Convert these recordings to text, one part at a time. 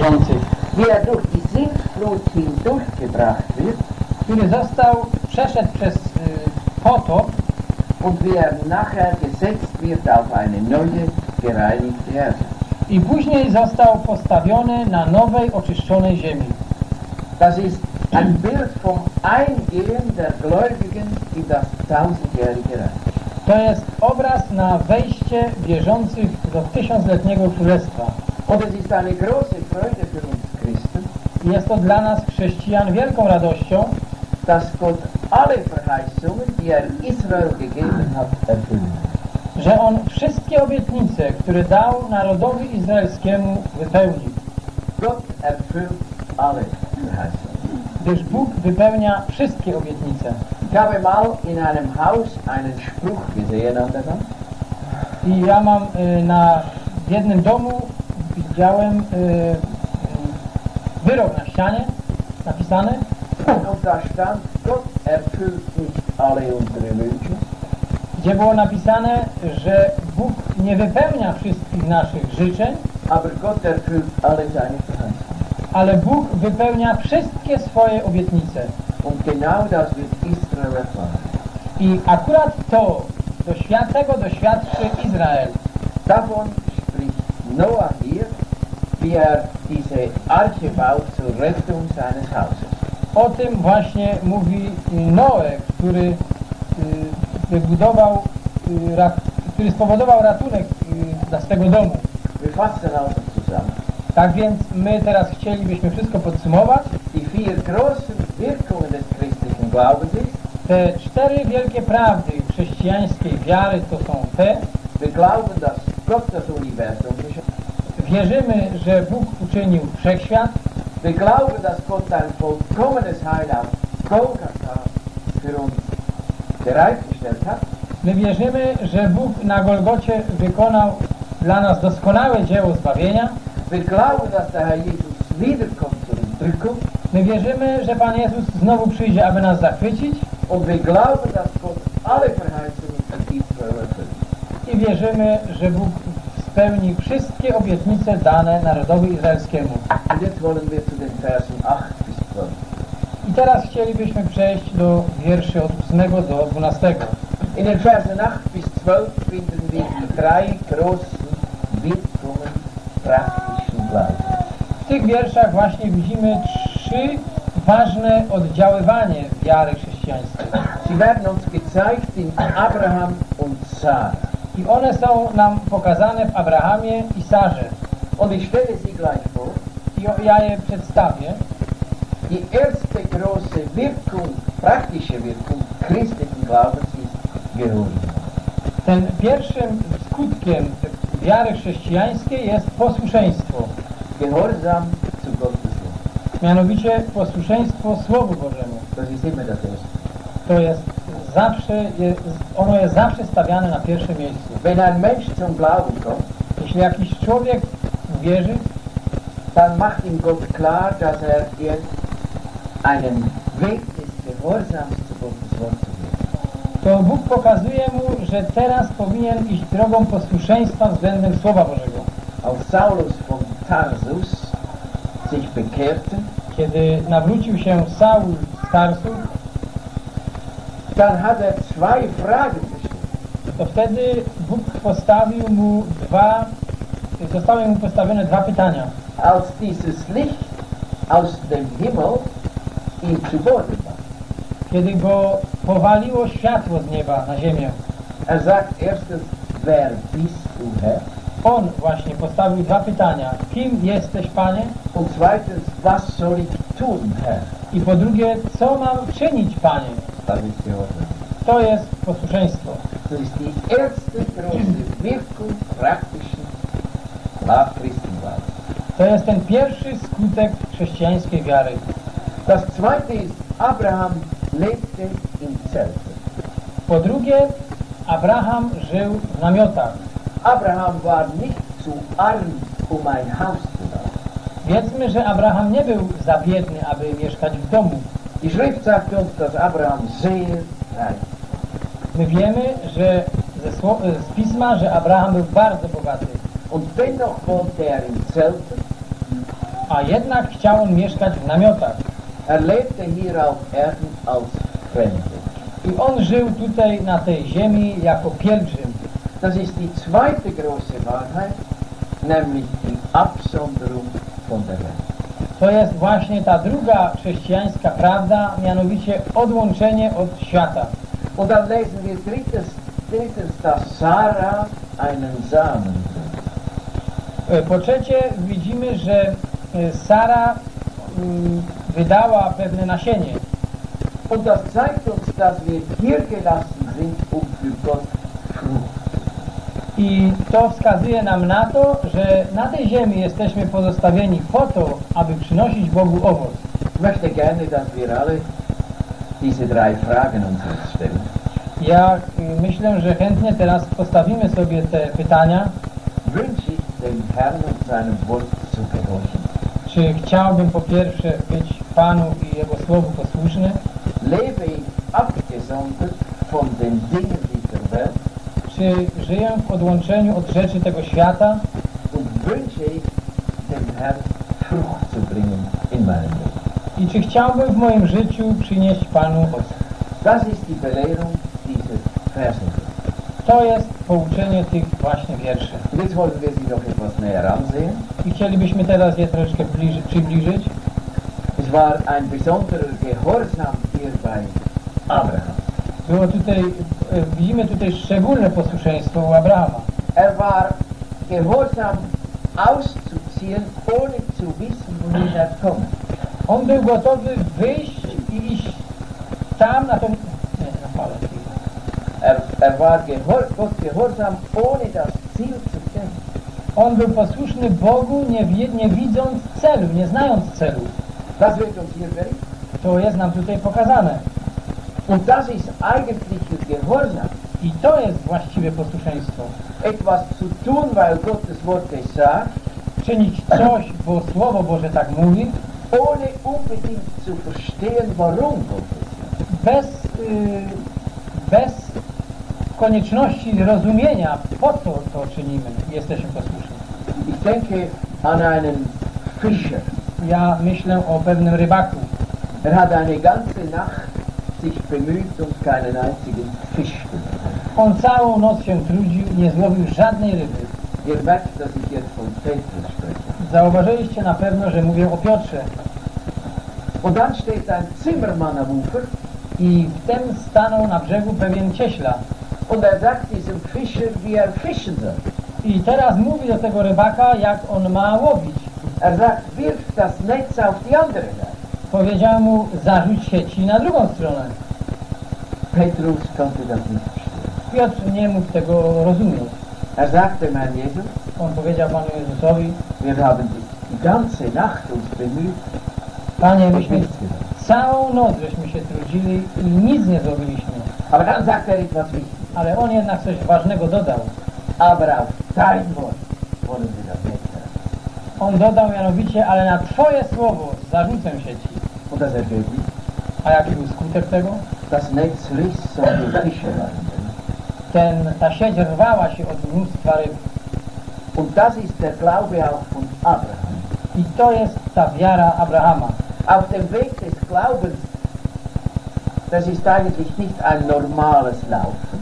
wierzących, der durch die Sintflut hindurchgebracht wird który został, przeszedł przez y, potop und wer nachher gesetzt wird auf eine neue, gereinigte Erde. i później został postawiony na nowej, oczyszczonej ziemi. Das ist ein Bild vom Eingehen der Gläubigen in das tausendjährige Reich. To jest obraz na wejście wierzących do tysiącletniego królestwa. Jest to dla nas, chrześcijan, wielką radością, dass Gott alle Verheißungen, die er Israel gegeben hat, erfüllt. że On wszystkie obietnice, które dał narodowi izraelskiemu, wypełnił. Gott erfüllt alle Verheißungen. Gdyż Bóg wypełnia wszystkie obietnice. Ich habe mal in einem Haus einen Spruch gesehen an der Wand. I ja mam y, na jednym domu widziałem y, y, wyrok na ścianie napisany, Und da stand, Gott erfüllt nicht alle unsere Wünsche, gdzie było napisane, że Bóg nie wypełnia wszystkich naszych życzeń, aber Gott erfüllt alle seine Verheißungen. ale Bóg wypełnia wszystkie swoje obietnice. Und genau das wird Israel erfahren. I akurat to, doświad tego doświadczy Izrael. Davon spricht Noah hier, wie er diese Arche baut zur Rettung seines Hauses. O tym właśnie mówi Noe, który wybudował, y, który spowodował ratunek y, dla swego domu. Tak więc my teraz chcielibyśmy wszystko podsumować. Te cztery wielkie prawdy chrześcijańskiej wiary to są te. Hat. Wierzymy, że Bóg uczynił wszechświat. Wir glauben, dass Gott ein vollkommenes Heil für uns bereitgestellt hat. My wierzymy, że Bóg na Golgocie wykonał dla nas doskonałe dzieło zbawienia. My wierzymy, że Pan Jezus znowu przyjdzie, aby nas zachwycić. I wierzymy, że Bóg spełni wszystkie obietnice dane narodowi izraelskiemu. Und jetzt wollen wir zu den Versen 8 bis 12. I teraz chcielibyśmy przejść do wierszy od 8 do 12. In den Versen 8 bis 12 finden wir die drei großen Wirkungen praktischen Glaubens. W tych wierszach właśnie widzimy trzy ważne oddziaływanie wiary chrześcijańskiej. Sie werden uns gezeigt in Abraham und Sarah. I one są nam pokazane w Abrahamie i Sarze. Und ich stelle sie gleich vor. I ja je przedstawię. Die erste große Wirkung, praktische Wirkung christlichen Glaubens ist Gehorsam. Ten pierwszym skutkiem wiary chrześcijańskiej jest posłuszeństwo. Gehorsam zu Gottes. Mianowicie posłuszeństwo Słowu Bożemu. Das Erste. To jest zawsze, je- ono jest zawsze stawiane na pierwszym miejscu. Wenn ein Mensch zum Glauben kommt, Jeśli jakiś człowiek uwierzy, dann macht ihm Gott klar, dass er jetzt einen Weg des Gehorsams zu Gottes Wort zu gehen. to Bóg pokazuje mu, że teraz powinien iść drogą posłuszeństwa względem Słowa Bożego. Als Saulus von Tarsus sich bekehrte, Kiedy nawrócił się Saul z Tarsu, dann hat er zwei Fragen gestellt. to wtedy Bóg postawił mu dwa, zostały mu postawione dwa pytania. Als dieses Licht aus dem Himmel ihm zu Boden war. Kiedy go powaliło światło z nieba na ziemię, Er sagt erstens, wer bist du Herr? on właśnie postawił dwa pytania. Kim jesteś, Panie? Und zweitens, was soll ich tun, Herr? I po drugie, co mam czynić, Panie? To jest posłuszeństwo. Das ist die erste große Wirkung praktischen Christenglaubens. To jest ten pierwszy skutek chrześcijańskiej wiary. Das zweite ist, Abraham lebte in Zelten. Po drugie, Abraham żył w namiotach. Abraham war nicht zu arm, um ein Haus zu bauen. Wiedzmy, że Abraham nie był za biedny, aby mieszkać w domu. Die Schrift sagt uns, dass Abraham sehr reich My wiemy, że ze sło- z pisma, że Abraham był bardzo bogaty. Und dennoch wohnte er in Zelten a jednak chciał on mieszkać w namiotach. Er lebte hier auf Erden als Fremde. I on żył tutaj na tej ziemi jako pielgrzym. Das ist die zweite große Wahrheit, nämlich die Absonderung von der Welt. To jest właśnie ta druga chrześcijańska prawda, mianowicie odłączenie od świata. Und dann lesen wir drittens, drittens dass Sarah einen Samen trug. E, Po trzecie widzimy, że e, Sara mm, wydała pewne nasienie. Und das zeigt uns, dass wir hier gelassen sind, um für Gott I to wskazuje nam na to, że na tej ziemi jesteśmy pozostawieni po to, aby przynosić Bogu owoc. Möchte gerne, dass wir alle diese drei Fragen uns stellen. Ja y, myślę, że chętnie teraz postawimy sobie te pytania, Wünsche ich dem Herrn und seinem Wort zu gehorchen? czy chciałbym po pierwsze być Panu i Jego Słowu posłuszny, Lebe ich abgesondert von den Dingen dieser Welt czy żyję w odłączeniu od rzeczy tego świata i czy chciałbym w moim życiu przynieść Panu. Das ist die Belehrung dieser Verse. To jest pouczenie tych właśnie wierszy. Jetzt wollen wir sie noch etwas näher ansehen. I chcielibyśmy teraz je troszkę bliż, przybliżyć. Es war ein besonderer Gehorsam hier bei Abraham. Było tutaj, e, widzimy tutaj szczególne posłuszeństwo u Abrahama. Er war gehorsam auszuziehen, ohne zu wissen, wohin er kommt. On był gotowy wyjść i iść tam na tą... Nie, na falę. Er, er war gehor Gott gehorsam, ohne das Ziel zu kennen. On był posłuszny Bogu, nie, nie widząc celu, nie znając celu. Das wird uns hier berichtet. To jest nam tutaj pokazane. Und das ist Gehorsam. I to jest właściwe posłuszeństwo. Etwas zu tun, weil Gottes Wort es sagt, Czynić coś, bo Słowo Boże tak mówi, ohne unbedingt zu verstehen, warum Gott es bez, y, bez konieczności rozumienia, po co to czynimy, jesteśmy posłuszni. Ich denke an einen Fischer. Ja myślę o pewnym rybaku. Er hat eine ganze Nacht sich bemüht und keinen einzigen Fisch gefangen. On całą noc się trudził i nie złowił żadnej ryby. Ihr merkt, dass ich jetzt von Petrus spreche. Zauważyliście na pewno, że mówię o Piotrze. Und dann steht ein Zimmermann am Ufer I wtem stanął na brzegu pewien cieśla. und er sagt diesem Fischer, wie er fischen soll. I teraz mówi do tego rybaka, jak on ma łowić. Er sagt, wirf das Netz auf die andere Seite. Powiedział mu, zarzuć sieci na drugą stronę. Petrus konnte das nicht verstehen. Piotr nie mógł tego rozumieć. Er sagte, mein Jesus, On powiedział Panu Jezusowi, wir haben die, ganze Nacht uns bemüht Panie, myśmy całą noc żeśmy się trudzili i nic nie zrobiliśmy. Aber dann sagt er etwas Wichtiges. Ale on jednak coś ważnego dodał. Aber auf dein Wort wollen wir das. On dodał mianowicie, ale na Twoje słowo zarzucę sieci. Und das Ergebnis? A jaki był skutek tego? Das Netz riss so die Fische. Ten, ta sieć rwała się od mnóstwa ryb. Und das ist der Glaube auch von Abraham. I to jest ta wiara Abrahama. Auf dem Weg des Glaubens, das ist eigentlich nicht ein normales Laufen,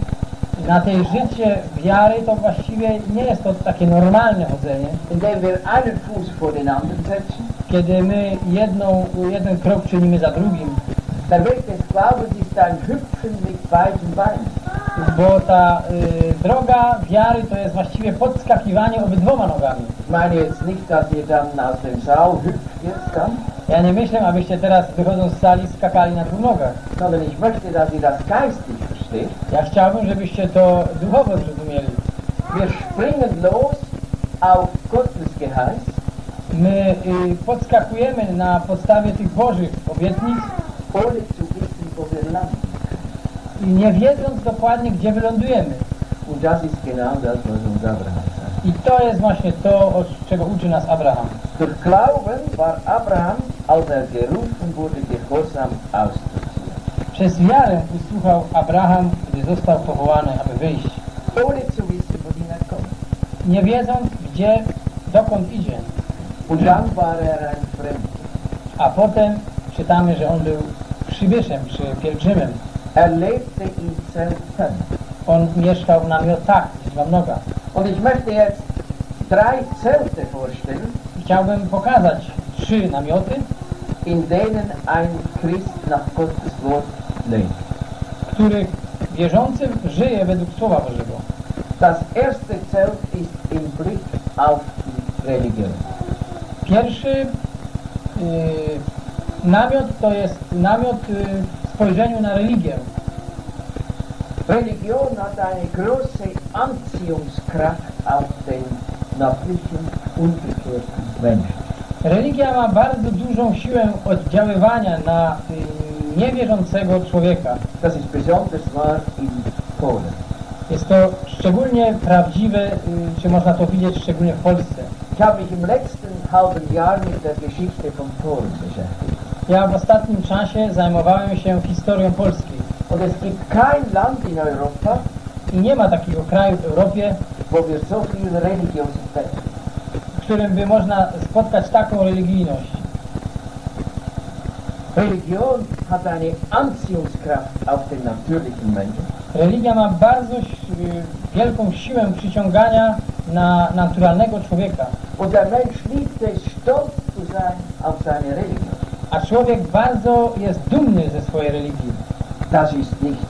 Na tej życie wiary to właściwie nie jest to takie normalne chodzenie, indem wir einen Fuß vor den anderen setzen. kiedy my jedną, jeden krok czynimy za drugim, Der Weg des Glaubens ist ein Hüpfen mit beiden Beinen. bo ta y, droga wiary to jest właściwie podskakiwanie obydwoma nogami. Ich meine jetzt nicht, dass ihr dann aus dem Saal hüpft jetzt dann, Ja nie myślę, abyście teraz wychodząc z sali skakali na dwóch nogach. sondern ich möchte, dass ihr das geistig versteht. Ja chciałbym, żebyście to duchowo zrozumieli. Wir springen los auf Gottes Geheiß My y, podskakujemy na podstawie tych Bożych obietnic ohne zu wissen, wo wir landen. i nie wiedząc dokładnie, gdzie wylądujemy. Und das ist genau das, was uns Abraham sagt. I to jest właśnie to, od czego uczy nas Abraham. Durch Glauben war Abraham, als er gerufen wurde, gehorsam auszuziehen. Przez wiarę usłuchał Abraham, gdy został powołany, aby wyjść. Nie wiedząc, gdzie, dokąd idzie. A potem czytamy, że on był przybyszem czy pielgrzymem. On mieszkał w namiotach, liczba mnoga. Chciałbym pokazać trzy namioty, in denen ein Christ nach Gottes Wort lebt. w których wierzący żyje według Słowa Bożego. Das erste Zelt ist im Blick auf die Religion. Pierwszy y, namiot to jest namiot y, w spojrzeniu na religię. Religion hat eine große Anziehungskraft auf den natürlichen, umgekehrten Menschen. Religia ma bardzo dużą siłę oddziaływania na y, niewierzącego człowieka. Das ist besonders wahr in Polen. Jest to szczególnie prawdziwe, y, czy można to widzieć szczególnie w Polsce. Ich habe mich im letzten halben Jahr mit der Geschichte von Polen beschäftigt. Ja w ostatnim czasie zajmowałem się historią Polski Und es gibt kein Land in Europa, i nie ma takiego kraju w Europie, wo wir so viel Religiosität w którym by można spotkać taką religijność. Religion hat eine Anziehungskraft auf den natürlichen Menschen. Religia ma bardzo y, wielką siłę przyciągania na naturalnego człowieka, Und der Mensch liebt es, stolz zu sein auf seine Religion. a człowiek bardzo jest dumny ze swojej religii. Das ist nicht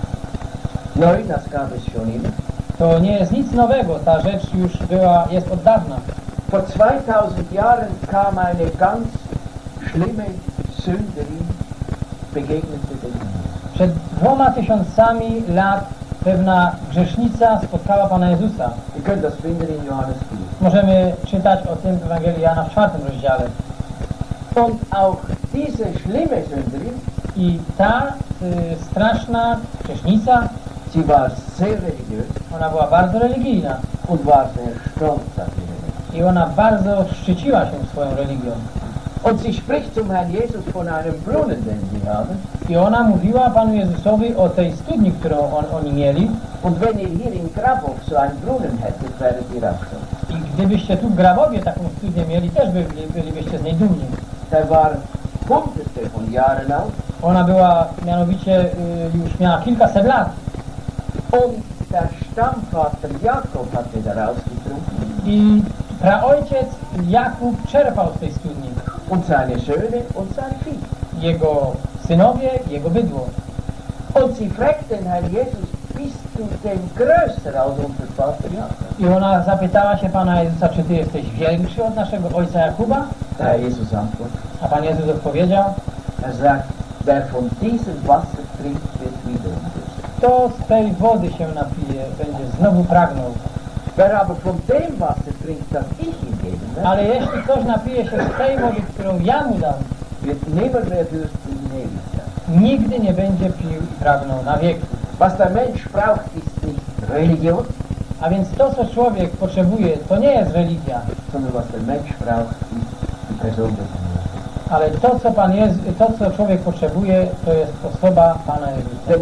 neu, das gab es schon immer. To nie jest nic nowego, ta rzecz już była, jest od dawna. Vor 2000 Jahren kam eine ganz schlimme Herrn. Przed dwoma tysiącami lat pewna grzesznica spotkała Pana Jezusa. Ihr könnt das finden in Johannes 4. Możemy czytać o tym w Ewangelii Jana w czwartym rozdziale. Und auch diese schlimme Sünderin, I ta y, straszna grzesznica, sie war sehr religiös ona była bardzo religijna und war sehr stolz auf ihre Religion. i ona bardzo szczyciła się swoją religią. Und sie spricht zum Herrn Jesus von einem Brunnen, den sie haben. I ona mówiła Panu Jezusowi o tej studni, którą on, oni mieli Und wenn ihr hier in Grabhof so einen Brunnen hättet, wäret ihr auch so. i gdybyście tu w Grabowie taką studnię mieli, też by, bylibyście z niej dumni. Der war hunderte von Jahren alt Ona była mianowicie, y, już miała kilkaset lat und der Stammvater Jakob hatte daraus getrunken i praojciec Jakub czerpał z tej studni. Söhne und sein Vieh. Jego synowie, jego bydło. Und sie fragt den Herrn Jesus, bist du denn größer als unser Vater Jakob? I ona zapytała się Pana Jezusa, czy Ty jesteś większy od naszego ojca Jakuba? Herr Jesus antwortet, A Pan Jezus odpowiedział, er sagt, wer von diesem Wasser trinkt, wird durstig. kto z tej wody się napije, będzie znowu pragnął. Wer aber von dem Wasser Ale jeśli ktoś napije się z tej wody, którą ja mu dam, nigdy nie będzie pił i pragnął na wieki. Was der Mensch braucht, ist nicht Religion, A więc to, co człowiek potrzebuje, to nie jest religia, sondern was der Mensch braucht, ist die Person des Herrn. ale to, co Pan Jezus, to, co człowiek potrzebuje, to jest osoba Pana Jezusa.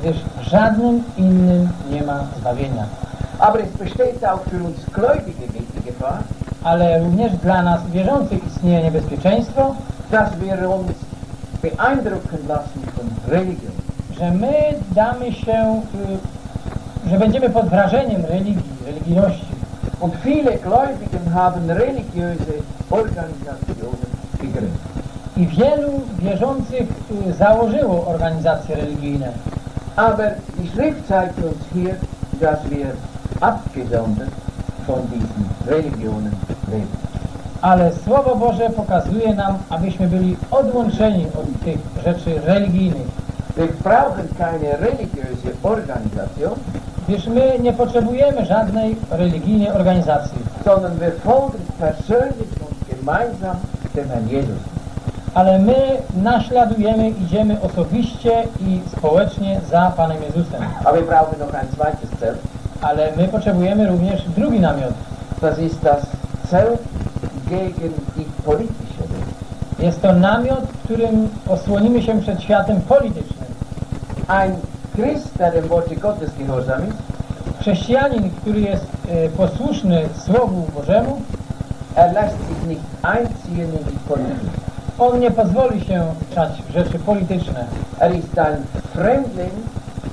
Gdyż w żadnym innym nie ma zbawienia. Aber es besteht auch für uns Gläubige die Gefahr, Ale również dla nas wierzących istnieje niebezpieczeństwo, dass wir uns beeindrucken lassen von Religion. że my damy się, y, że będziemy pod wrażeniem religii, religijności. Und viele Gläubigen haben religiöse Organisationen gegründet. I wielu wierzących y, założyło organizacje religijne. Aber die Schrift zeigt uns hier, dass wir abgesondert von diesen Religionen leben. Ale Słowo Boże pokazuje nam, abyśmy byli odłączeni od tych rzeczy religijnych. Wir brauchen keine religiöse Organisation, Gdyż my nie potrzebujemy żadnej religijnej organizacji, sondern wir folgen persönlich und gemeinsam dem Herrn Jesus. ale my naśladujemy, idziemy osobiście i społecznie za Panem Jezusem. Aber wir brauchen noch ein zweites Zelt. Ale my potrzebujemy również drugi namiot. Das ist das Zelt gegen die politische Welt. Jest to namiot, którym osłonimy się przed światem politycznym. Ein Christ, der dem Worte Gottes gehorsam ist, Chrześcijanin, który jest y, posłuszny Słowu Bożemu, Er lässt sich nicht einziehen in die Politik. on nie pozwoli się wczać w rzeczy polityczne. Er ist ein Fremdling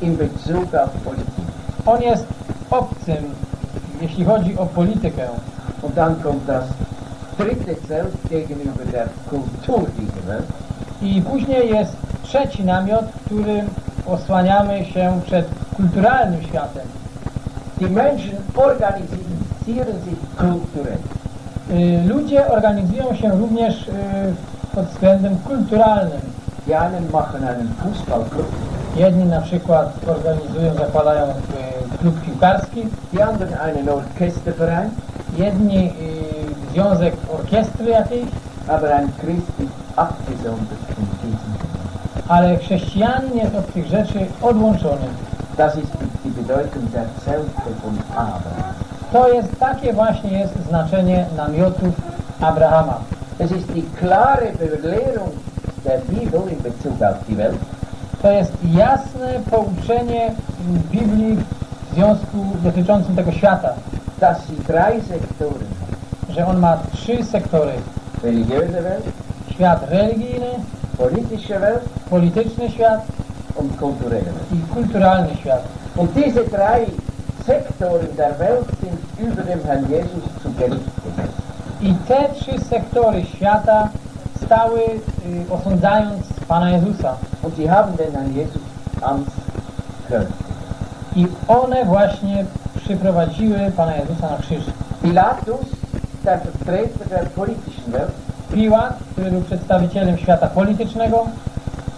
in Bezug auf Politik. On jest obcym, jeśli chodzi o politykę. Und dann kommt das dritte Zelt gegenüber der Kultur dieser Welt. I później jest trzeci namiot, którym osłaniamy się przed kulturalnym światem. Die Menschen organisieren sich kulturell. Y, Ludzie organizują się również y, pod względem kulturalnym. Die einen machen einen Fußballclub, Jedni na przykład organizują, zakładają y, klub piłkarski, die anderen einen Orchesterverein, jedni y, związek orkiestry jakiejś, aber ein Christ ist abgesondert von diesen. ale chrześcijanin jest od tych rzeczy odłączony. Das ist die Bedeutung der Zelte von Abraham. To jest takie właśnie jest znaczenie namiotów Abrahama. Es ist die klare Belehrung der Bibel in Bezug auf die Welt, To jest jasne pouczenie w Biblii w związku dotyczącym tego świata, dass sie drei Sektoren hat. że on ma trzy sektory. Religiöse Welt, Świat religijny, politische Welt polityczny świat und kulturelle Welt. i kulturalny świat. Und diese drei Sektoren der Welt sind über dem Herrn Jesus zu Gericht gesetzt. I te trzy sektory świata stały y, osądzając Pana Jezusa. Und sie haben den Herrn Jesus ans Kreuz. I one właśnie przyprowadziły Pana Jezusa na krzyż. Pilatus, der Vertreter der politischen Welt, Piłat, który był przedstawicielem świata politycznego,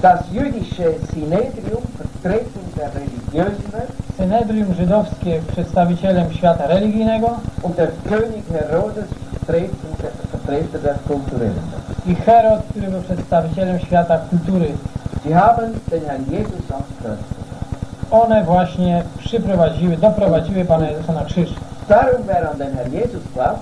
das jüdische Synedrium, Vertretung der religiösen Welt, Synedrium żydowskie przedstawicielem świata religijnego und der König Herodes, Vertretung der, Vertreter der kulturellen Welt. i Herod, który był przedstawicielem świata kultury. Sie haben den Herrn Jesus ans Kreuz gebracht. One właśnie przyprowadziły, doprowadziły Pana Jezusa na krzyż. Darum, wer an den Herrn Jesus glaubt,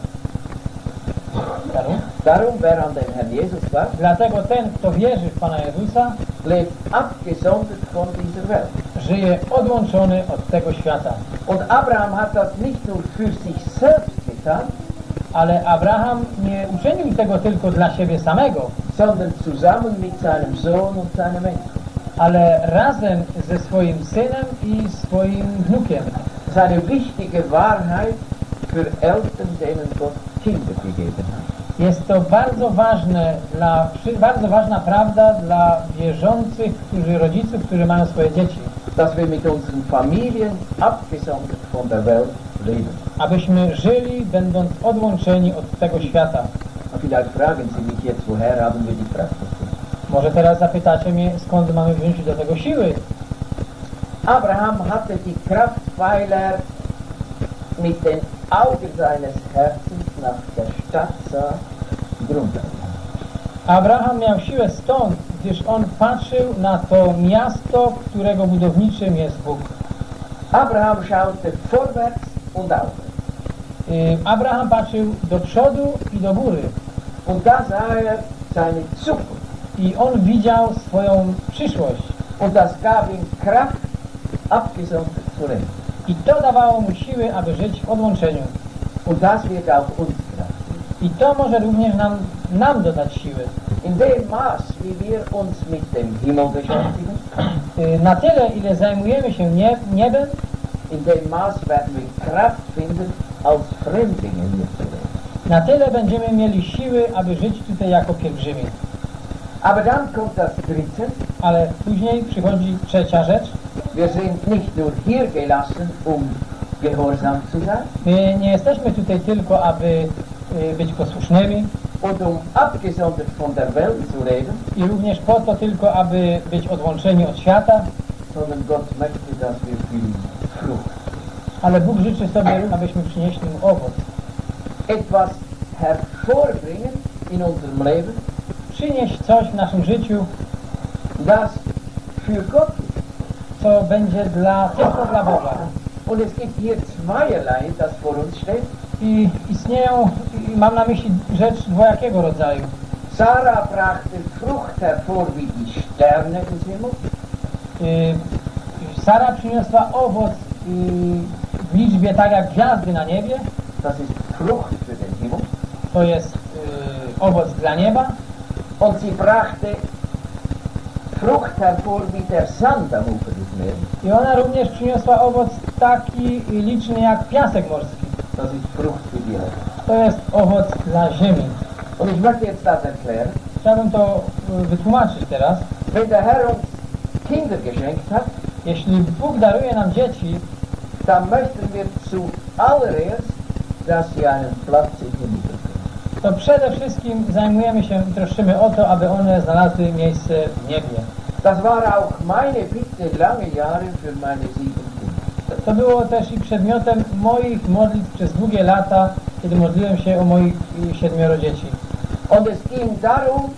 Darum- darum, wer an den Herrn Jesus glaubt, Dlatego ten, kto wierzy w Pana Jezusa, lebt abgesondert von dieser Welt. żyje odłączony od tego świata. Und Abraham hat das nicht nur für sich selbst getan, Ale Abraham nie uczynił tego tylko dla siebie samego, sondern zusammen mit seinem Sohn und seinem Enkel. ale razem ze swoim synem i swoim wnukiem. Das ist eine wichtige Wahrheit für Eltern, denen Gott Kinder gegeben hat. Jest to bardzo ważne dla, bardzo ważna prawda dla wierzących, którzy rodziców, którzy mają swoje dzieci. Dass wir mit unseren Familien abgesondert von der Welt. Abyśmy żyli, będąc odłączeni od tego świata. Może teraz zapytacie mnie, skąd mamy wziąć do tego siły? Abraham hatte die Kraft, weil er mit den Augen seines Herzens nach der Stadt sah. Abraham miał siłę stąd, gdyż on patrzył na to miasto, którego budowniczym jest Bóg. Abraham schaute vorwärts und aufwärts. Y, Abraham patrzył do przodu i do góry Und da sah er seine Zukunft. i on widział swoją przyszłość. Und das gab ihm Kraft, abgesondert zu leben. I to dawało mu siły, aby żyć w odłączeniu. Und das wird auch uns Kraft. I to może również nam, nam dodać siły. In dem Maß, wie wir uns mit dem Himmel beschäftigen, Na tyle, ile zajmujemy się nie, niebem, dem Maß werden wir Kraft finden, als Fremdlinge hier zu leben. na tyle będziemy mieli siły, aby żyć tutaj jako pielgrzymi. Aber dann kommt das Dritte. Ale później przychodzi trzecia rzecz. Wir sind nicht nur hier gelassen, um gehorsam zu sein My nie jesteśmy tutaj tylko, aby y, być posłusznymi und um abgesondert von der Welt zu leben, i również po to tylko, aby być odłączeni od świata, sondern Gott möchte, dass wir ale Bóg życzy sobie, abyśmy przynieśli Mu owoc. etwas hervorbringen in unserem Leben, Przynieść coś w naszym życiu, das für Gott co będzie dla, tylko dla Boga. Und es gibt hier zweierlei, das vor uns steht. I istnieją, i mam na myśli rzecz dwojakiego rodzaju. Sarah brachte Frucht hervor wie die Sterne des Himmels. Y, Sara przyniosła owoc y, w liczbie tak jak gwiazdy na niebie, das ist Frucht für den Himmel. to jest y, owoc dla nieba. Und sie brachte Frucht hervor wie der Sand am Ufer des Meeres. I ona również przyniosła owoc taki liczny jak piasek morski. Das ist Frucht für die Erde. To jest owoc dla ziemi. Und ich möchte jetzt das erklären. Chciałbym to y, wytłumaczyć teraz. Wenn der Herr uns Kinder geschenkt hat, Jeśli Bóg daruje nam dzieci, dann möchten wir zuallererst, dass sie einen Platz im Himmel bekommen. to przede wszystkim zajmujemy się i troszczymy o to, aby one znalazły miejsce w niebie. Das war auch meine Bitte lange Jahre für meine sieben Kinder. To było też i przedmiotem moich modlitw przez długie lata, kiedy modliłem się o moich siedmioro dzieci. Und es ging darum,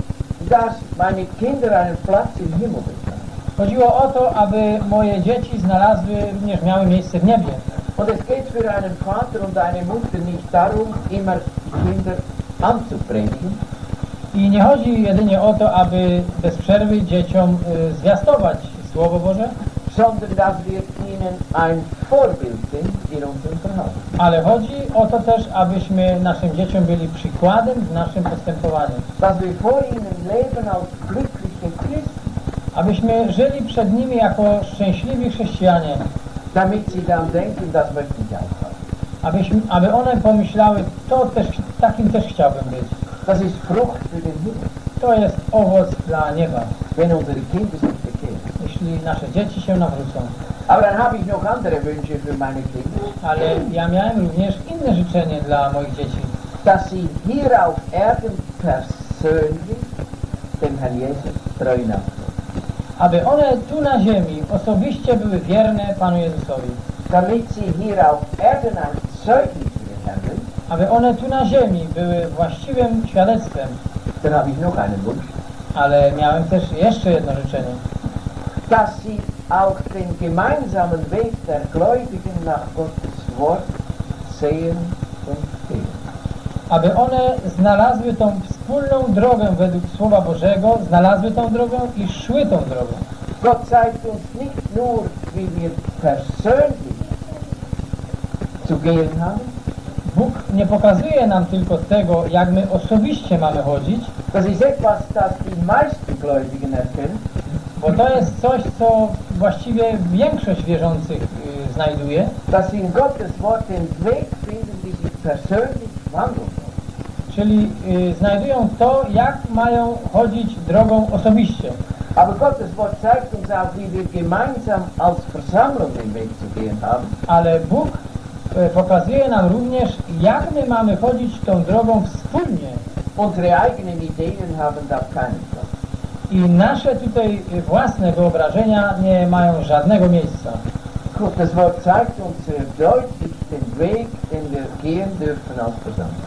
dass meine Kinder einen Platz im Himmel bekamen. Chodziło o to, aby moje dzieci znalazły, również miały miejsce w niebie. Und es geht für einen Vater und eine Mutter nicht darum, immer Kinder anzupredigen, I nie chodzi jedynie o to, aby bez przerwy dzieciom y, zwiastować Słowo Boże, sondern dass wir ihnen ein Vorbild sind in unserem Verhalten. ale chodzi o to też, abyśmy naszym dzieciom byli przykładem w naszym postępowaniu. Dass wir vor ihnen leben als Abyśmy żyli przed nimi jako szczęśliwi chrześcijanie, damit sie dann denken, das möchte ich auch haben. abyśmy, aby one pomyślały, to też, takim też chciałbym być. Das ist Frucht für den Himmel, To jest owoc dla nieba, wenn unsere Kinder sich bekehren. jeśli nasze dzieci się nawrócą. Aber dann habe ich noch andere Wünsche für meine Kinder, Ale ja miałem również inne życzenie dla moich dzieci, dass sie hier auf Erden persönlich dem Herrn Jesus treu nachfolgen. Aby one tu na ziemi osobiście były wierne Panu Jezusowi. Damit sie hier auf Erden ein Zeugnis für den Herrn sind, Aby one tu na ziemi były właściwym świadectwem. dann habe ich noch einen Wunsch, Ale miałem też jeszcze jedno życzenie. dass sie auch den gemeinsamen Weg der Gläubigen nach Gottes Wort sehen. Aby one znalazły tą wspólną drogę według Słowa Bożego, znalazły tą drogę i szły tą drogą. Gott zeigt uns nicht nur, wie wir persönlich zu gehen haben, Bóg nie pokazuje nam tylko tego, jak my osobiście mamy chodzić, das ist etwas, das die meisten Gläubigen erkennen, bo to jest coś, co właściwie większość wierzących y, znajduje, sie in Gottes Wort den Weg finden, wie sie persönlich. Czyli y, znajdują to, jak mają chodzić drogą osobiście. Aber Gottes Wort zeigt uns auch, wie wir gemeinsam als Versammlung den Weg zu gehen haben. Ale Bóg y, pokazuje nam również, jak my mamy chodzić tą drogą wspólnie. Unsere eigenen Ideen haben da keinen Platz. I nasze tutaj y, własne wyobrażenia nie mają żadnego miejsca. Gottes Wort zeigt uns sehr deutlich den Weg, den wir gehen dürfen als Versammlung.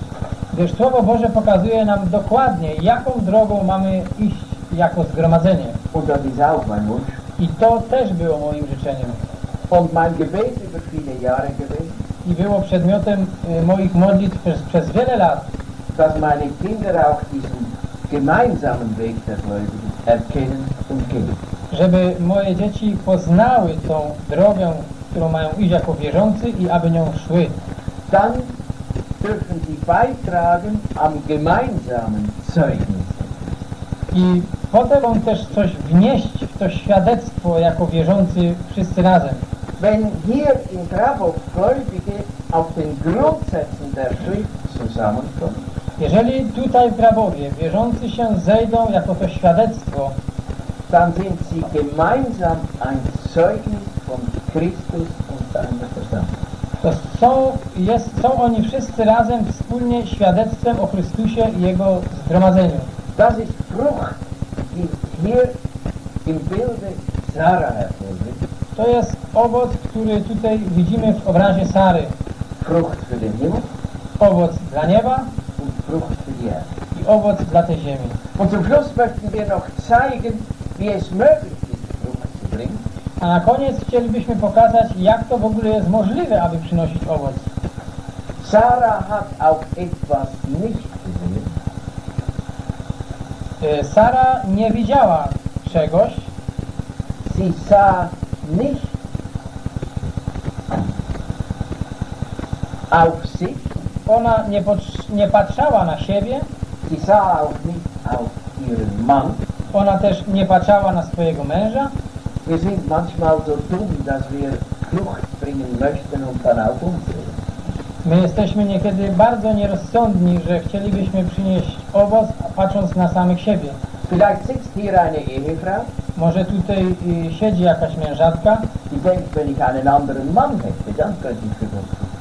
Gdyż Słowo Boże pokazuje nam dokładnie, jaką drogą mamy iść jako zgromadzenie. Und das ist auch mein Wunsch I to też było moim życzeniem. und mein Gebet über viele Jahre gewesen, I było przedmiotem y, moich modlitw przez, przez wiele lat, dass meine Kinder auch diesen gemeinsamen Weg der Gläubigen und. Żeby moje dzieci poznały tą drogę, którą mają iść jako wierzący i aby nią szły. Dann dürfen sie beitragen am gemeinsamen Zeugnis. I potem on też coś wnieść w to świadectwo jako wierzący wszyscy razem. Wenn hier in Grabov Gläubige auf den Grundsätzen der Schrift zusammenkommen, Jeżeli tutaj w Grabowie wierzący się zejdą jako to świadectwo, dann sind sie gemeinsam ein Zeugnis von Christus und seiner Versammlung. to są, jest, są oni wszyscy razem wspólnie świadectwem o Chrystusie i Jego zgromadzeniu. Das ist Frucht, die hier im Bilde hervorgeht. To jest owoc, który tutaj widzimy w obrazie Sary. Frucht für den Himmel Owoc dla nieba Frucht für die Erde. i owoc dla tej ziemi. Und zum Schluss möchten wir noch zeigen, wie es möglich ist, Frucht zu bringen. A na koniec chcielibyśmy pokazać, jak to w ogóle jest możliwe, aby przynosić owoc. Sarah hat auch etwas nicht gesehen. Y, Sara nie widziała czegoś, Sie sah nicht auf sich, Ona nie, nie patrzała na siebie, sie sah auch nicht auf ihren Mann. ona też nie patrzała na swojego męża. Wir sind manchmal so dumm, dass wir Frucht bringen möchten und dann auch umdrehen. My jesteśmy niekiedy bardzo nierozsądni, że chcielibyśmy przynieść owoc, patrząc na samych siebie. Vielleicht sitzt hier eine Ehefrau, Może tutaj y, siedzi jakaś mężatka, die denkt, wenn ich einen anderen Mann hätte, dann könnte ich.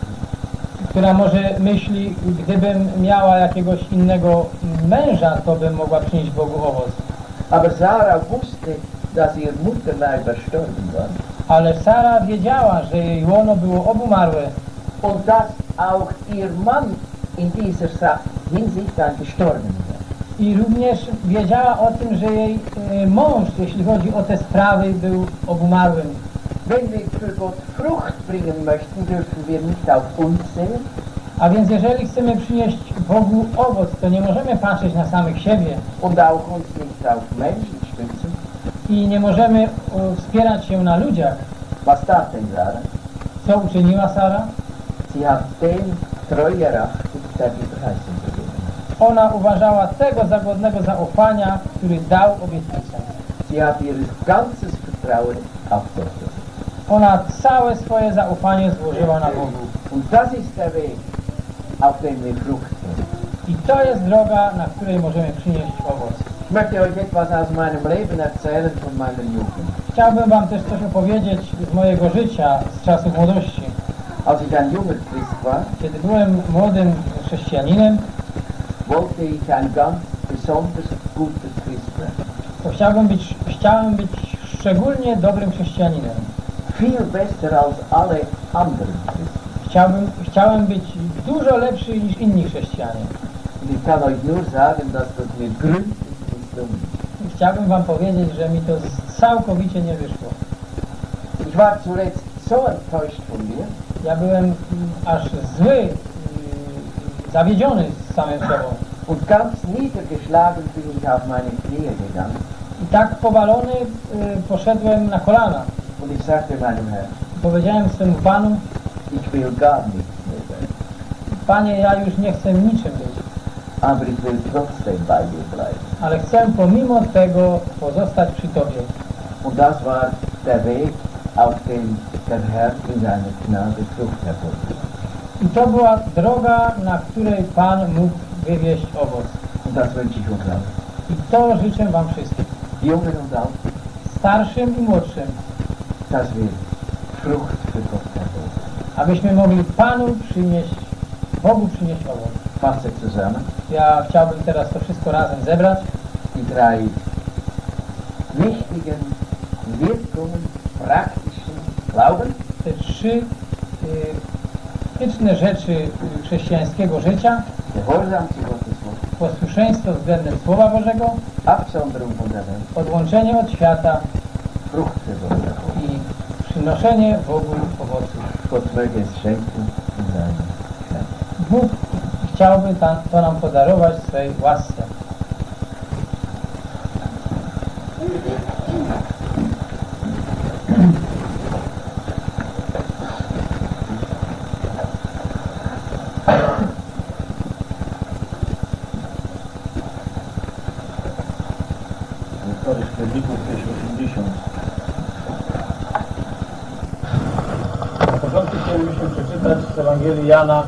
Która może myśli, gdybym miała jakiegoś innego męża, to bym mogła przynieść Bogu owoc. Aber Sarah wusste, dass ihr Mutterleib erstorben war Ale Sara wiedziała, że jej łono było obumarłe und dass auch ihr Mann in dieser Hinsicht dann gestorben war. i również wiedziała o tym, że jej y, mąż, jeśli chodzi o te sprawy, był obumarłym. Wenn wir für Gott Frucht bringen möchten, dürfen wir nicht auf uns sehen, A więc jeżeli chcemy przynieść Bogu owoc, to nie możemy patrzeć na samych siebie und auch uns nicht auf Menschen stützen. i nie możemy y, wspierać się na ludziach. Was tat denn Sarah? Co uczyniła Sara? Sie hat den treu erachtet, der die Verheißung gegeben. Ona uważała tego za godnego zaufania, który dał obietnicę. Sie hat ihr ganzes Vertrauen auf Gott. Ona całe swoje zaufanie złożyła na Bogu. Und das ist der Weg, auf dem wir Frucht bringen. I to jest droga, na której możemy przynieść owoc. Ich möchte euch etwas aus meinem Leben erzählen von meiner Jugend. Chciałbym Wam też coś opowiedzieć z mojego życia, z czasów młodości. Als ich ein junger Christ war, Kiedy byłem młodym chrześcijaninem, wollte ich ein ganz besonders guter Christ werden. to chciałbym być, chciałem być szczególnie dobrym chrześcijaninem. Viel besser als alle anderen. Chciałbym, chciałem być dużo lepszy niż inni chrześcijanie. Ich kann euch nur sagen, dass das mir gründlich misslungen ist. I chciałbym Wam powiedzieć, że mi to całkowicie nie wyszło. Ich war zuletzt so enttäuscht von mir, Ja byłem mm, aż zły, y, zawiedziony z samym sobą. Und ganz niedergeschlagen bin ich auf meine Knie gegangen I tak powalony y, poszedłem na kolana. Powiedziałem swemu Panu, ich will nicht Panie, ja już nie chcę niczym być, aber ich will trotzdem bei dir bleiben. ale chcę pomimo tego pozostać przy Tobie. Und das war der Weg, auf dem der Herr in seiner Gnade Frucht hervorbringt. I to była droga, na której Pan mógł wywieźć owoc. Und das wünsche ich uns allen. I to życzę Wam wszystkim, Jungen und Alten, starszym i młodszym, dass wir Frucht hervorbringen. abyśmy mogli Panu przynieść, Bogu przynieść owoc. Fasse zusammen Ja chciałbym teraz to wszystko razem zebrać. die drei wichtigen Wirkungen praktischen Glaubens, Te trzy y, praktyczne rzeczy y, chrześcijańskiego życia, Gehorsam zu Gottes posłuszeństwo względem Słowa Bożego, odłączenie od świata. Frucht für Gott hervorbringen. i przynoszenie Bogu owoców. Es schenken in seinem Herzen. Bóg chciałby to nam podarować swej łasce. Niektórych szkodników też 80. Na początku chcielibyśmy przeczytać z Ewangelii Jana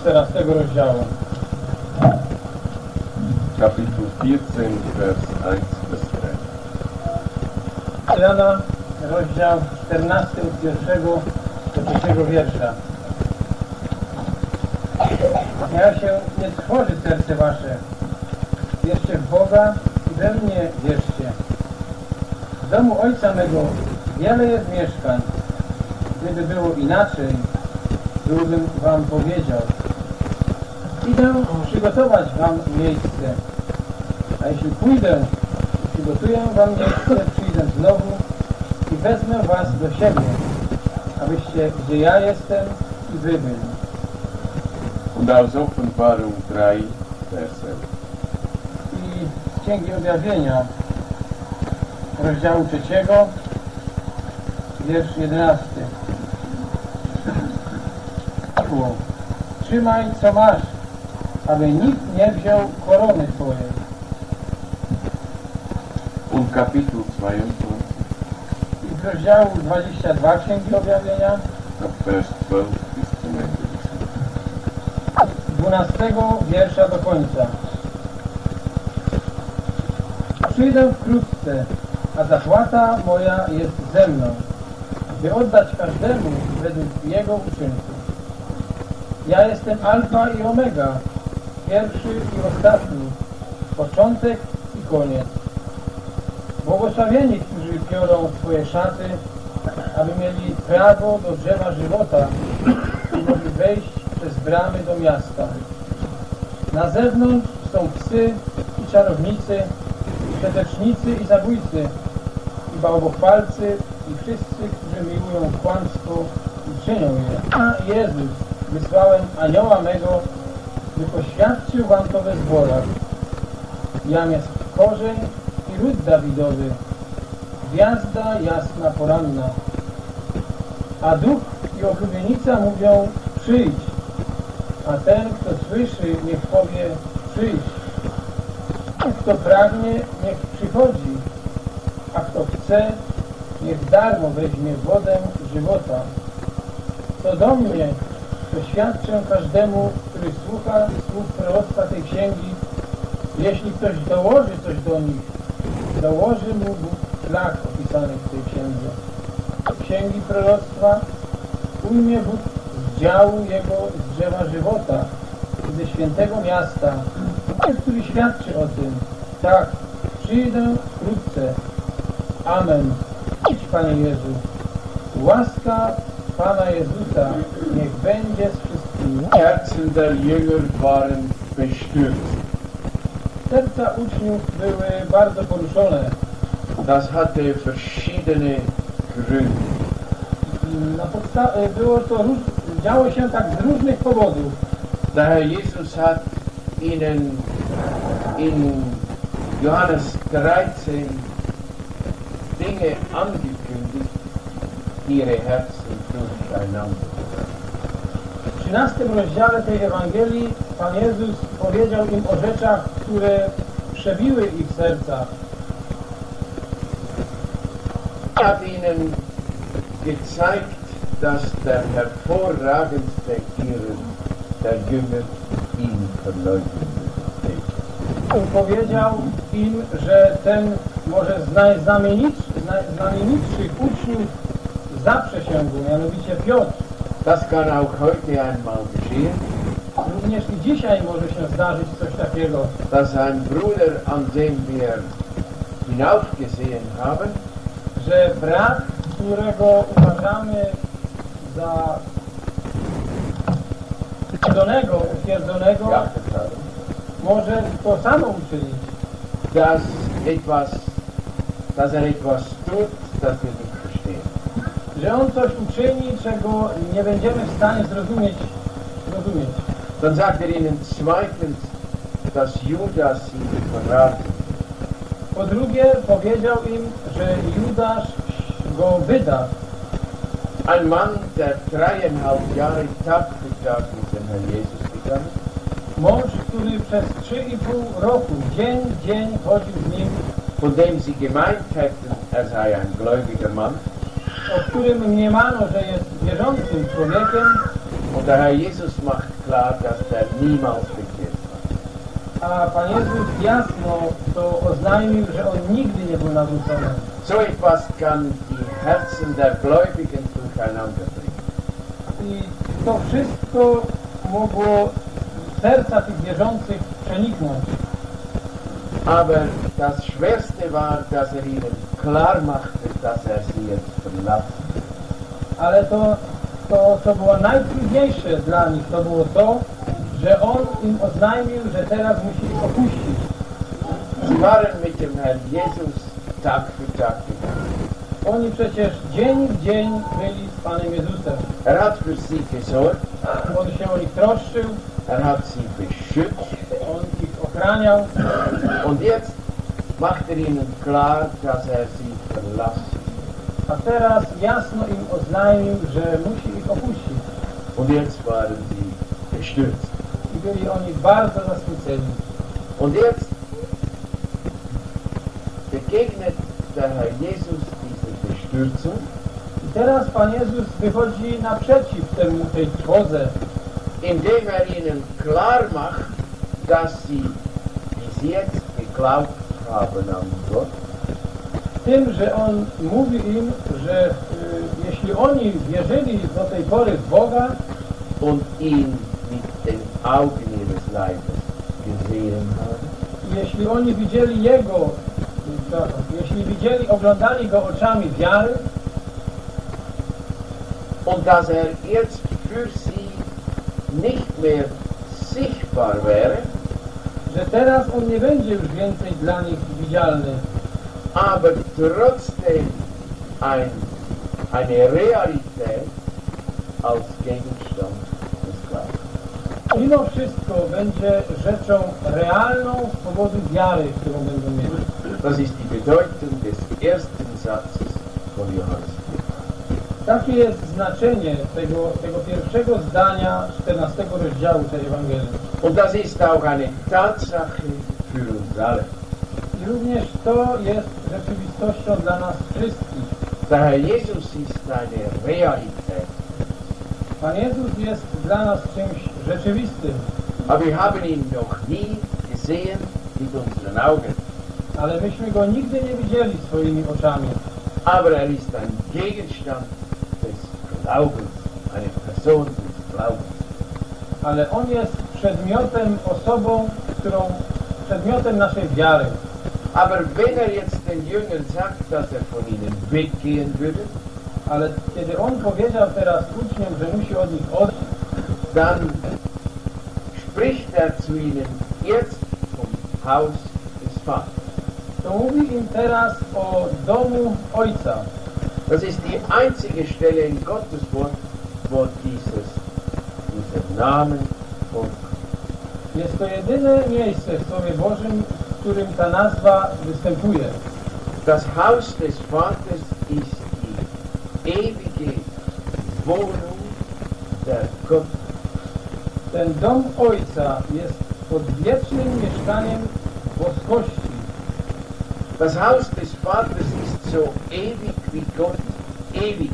14 rozdziału. Kapitel 14, Vers 1 bis 3. Jana, rozdział 14 od pierwszego do trzeciego wiersza. Ja się nie trwoży serce wasze. Wierzcie w Boga i we mnie wierzcie. W domu Ojca mego wiele jest mieszkań. Gdyby było inaczej, byłbym wam powiedział. Idę przygotować wam miejsce. A jeśli pójdę przygotuję wam miejsce, przyjdę znowu i wezmę was do siebie, abyście, gdzie ja jestem, i wy byli. Und aus Offenbarung 3, Verse I z Księgi Objawienia, rozdziału trzeciego, wiersz jedenasty. Było. Trzymaj co masz, aby nikt nie wziął korony twojej. Und Kapitel 22, I z rozdziału 22 Księgi Objawienia, Vers 12 bis zum Ende. 12 wiersza do końca. Przyjdę wkrótce, a zapłata moja jest ze mną, by oddać każdemu według jego uczynków. Ja jestem Alfa i Omega, pierwszy i ostatni, początek i koniec. Błogosławieni, którzy biorą swoje szaty, aby mieli prawo do drzewa żywota i mogli wejść przez bramy do miasta. Na zewnątrz są psy i czarownicy, przedecznicy i zabójcy, i bałwochwalcy, i wszyscy, którzy miłują kłamstwo i czynią je. A Jezus, wysłałem anioła mego, by poświadczył wam to we zborach. Jam jest korzeń i ród Dawidowy, gwiazda jasna poranna. A duch i oblubienica mówią, przyjdź. A ten, kto słyszy, niech powie, przyjdź. Kto pragnie, niech przychodzi. A kto chce, niech darmo weźmie wodę żywota. Co do mnie, to świadczę każdemu, który słucha słów proroctwa tej księgi. Jeśli ktoś dołoży coś do nich, dołoży mu Bóg szlak opisanych w tej księdze. Księgi proroctwa ujmie Bóg z działu Jego z drzewa żywota i ze świętego miasta, który świadczy o tym. Tak, przyjdę wkrótce. Amen. Idź, Panie Jezu. Łaska Pana Jezusa niech będzie z wszystkimi. Herzen der Jünger waren bestürzt. Serca uczniów były bardzo poruszone. Das hatte verschiedene Gründe. Na podsta- było to działo się tak z różnych powodów. Der Herr Jesus hat ihnen in Johannes 13 Dinge angekündigt, ihre Herzen durcheinander. W 13 rozdziale tej Ewangelii Pan Jezus powiedział im o rzeczach, które przebiły ich serca. Er hat ihnen gezeigt, dass der hervorragendste ihrer, der Jünger, ihn verleugnen wird. Powiedział im, że ten może z najznamienitszych uczniów zaprzysięgł, mianowicie Piotr. Das kann auch heute einmal geschehen, Również i dzisiaj może się zdarzyć coś takiego, dass ein Bruder, an den wir hinaufgesehen haben, że brat, którego uważamy za utwierdzonego, utwierdzonego, geachtet haben, może to samo uczynić. dass etwas, dass er etwas tut, das wir. Że on coś uczyni, czego nie będziemy w stanie zrozumieć. zrozumieć. Dann sagt er ihnen zweitens, dass Judas sie verraten. Po drugie powiedział im, że Judasz go wyda. Ein Mann, der dreieinhalb Jahre Tag für Tag mit dem Herrn Jesus gegangen, Mąż, który przez 3,5 roku, dzień, dzień chodził z nim, von dem sie gemeint hätten, er sei ein gläubiger Mann, o którym mniemano, że jest wierzącym człowiekiem, und der Herr Jesus macht klar, dass der niemals bekehrt war. a Pan Jezus jasno to oznajmił, że on nigdy nie był nawrócony. So etwas kann die Herzen der Gläubigen durcheinander bringen. I to wszystko mogło serca tych wierzących przeniknąć. Aber das Schwerste war, dass er ihnen klar machte, dass er sie jetzt verlassen. Ale to, to, co było najtrudniejsze dla nich, to było to, że on im oznajmił, że teraz musi ich opuścić. Sie waren mit dem Herrn Jesus Tag für Tag gegangen. Oni przecież dzień w dzień byli z Panem Jezusem. Er hat für sie gesorgt, On się o nich troszczył, er hat sie beschützt ochraniał, und jetzt macht er ihnen klar, dass er sie verlassen. a teraz jasno im oznajmił, że musi ich opuścić. Und jetzt waren sie bestürzt. i byli oni bardzo zasmuceni. Und jetzt begegnet der Herr Jesus Bestürzung I teraz Pan Jezus wychodzi naprzeciw temu, tej trwodze, indem er ihnen klar macht, dass sie jetzt geglaubt haben an Gott tym, że On mówi im, że y, jeśli oni wierzyli do tej pory w Boga und ihn mit den Augen ihres Leibes gesehen haben, jeśli oni widzieli Jego, jeśli widzieli, oglądali Go oczami wiary, und dass er jetzt für sie nicht mehr sichtbar wäre, że teraz On nie będzie już więcej dla nich widzialny, aber trotzdem ein, eine Realität als Gegenstand des Glaubens. mimo wszystko będzie rzeczą realną z powodu wiary, którą będą mieli. Das ist die Bedeutung des ersten Satzes von Johannes. Takie jest znaczenie tego, tego pierwszego zdania 14 rozdziału tej Ewangelii. Und das ist auch eine Tatsache für uns alle. I również to jest rzeczywistością dla nas wszystkich. Der Herr Jesus ist eine Realität. Pan Jezus jest dla nas czymś rzeczywistym, Aber wir haben ihn noch nie gesehen mit unseren Augen. ale myśmy Go nigdy nie widzieli swoimi oczami. Aber er ist ein Gegenstand Glaubens, eine Person des Glaubens. Ale On jest przedmiotem, osobą, którą, przedmiotem naszej wiary. Aber wenn er jetzt den Jüngern sagt, dass er von ihnen weggehen würde, Ale kiedy On powiedział teraz uczniom, że musi od nich odejść, dann spricht er zu ihnen jetzt vom Haus des Vaters. to mówi im teraz o domu Ojca. Das ist die einzige Stelle in Gottes Wort, wo dieses, dieser Name vorkommt. Jest to jedyne miejsce w Słowie Bożym, w którym ta nazwa występuje. Das Haus des Vaters ist die ewige Wohnung der Gott. Ten dom Ojca jest odwiecznym mieszkaniem boskości. Das Haus des Vaters ist so ewig wie Gott ewig.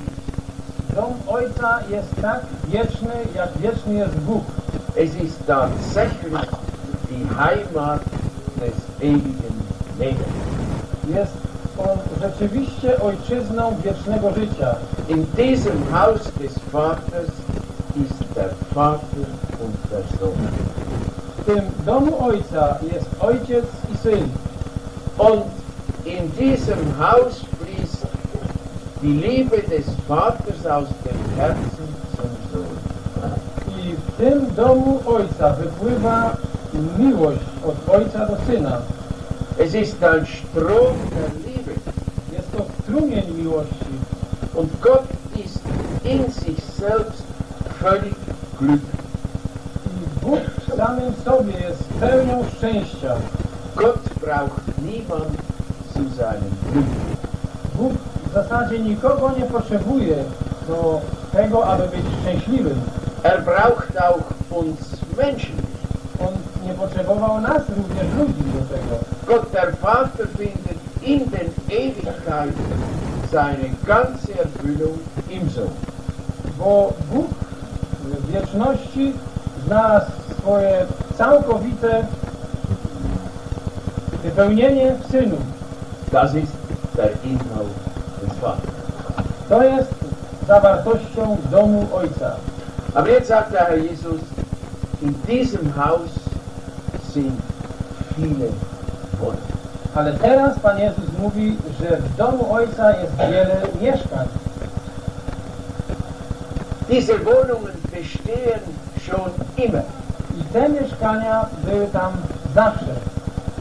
Dom Ojca jest tak wieczny, jak wieczny jest Bóg. Es ist tatsächlich die Heimat des ewigen Lebens. Jest on rzeczywiście ojczyzną wiecznego życia. In diesem Haus des Vaters ist der Vater und der Sohn. W tym domu Ojca jest Ojciec i Syn. Und in diesem Haus die Liebe des Vaters aus dem Herzen zum Sohn. I w tym domu Ojca wypływa miłość od Ojca do Syna. Es ist ein Strom der Liebe. Jest to strumień miłości. Und Gott ist in sich selbst völlig glücklich. I Bóg w samym sobie jest pełnią szczęścia. Gott braucht niemand zu seinem Glück. W zasadzie nikogo nie potrzebuje do tego, aby być szczęśliwym. Er braucht auch uns Menschen. On nie potrzebował nas, również ludzi do tego. Gott der Vater findet in den Ewigkeiten seine ganze Erfüllung im Sohn. Bo Bóg w wieczności znalazł swoje całkowite wypełnienie w Synu. Das ist der Inhalt des Vaters. To jest zawartością domu Ojca. Aber jetzt sagt der Herr Jesus, in diesem Haus sind viele Wohnungen. Ale teraz Pan Jezus mówi, że w domu Ojca jest wiele mieszkań. Diese Wohnungen bestehen schon immer. I te mieszkania były tam zawsze.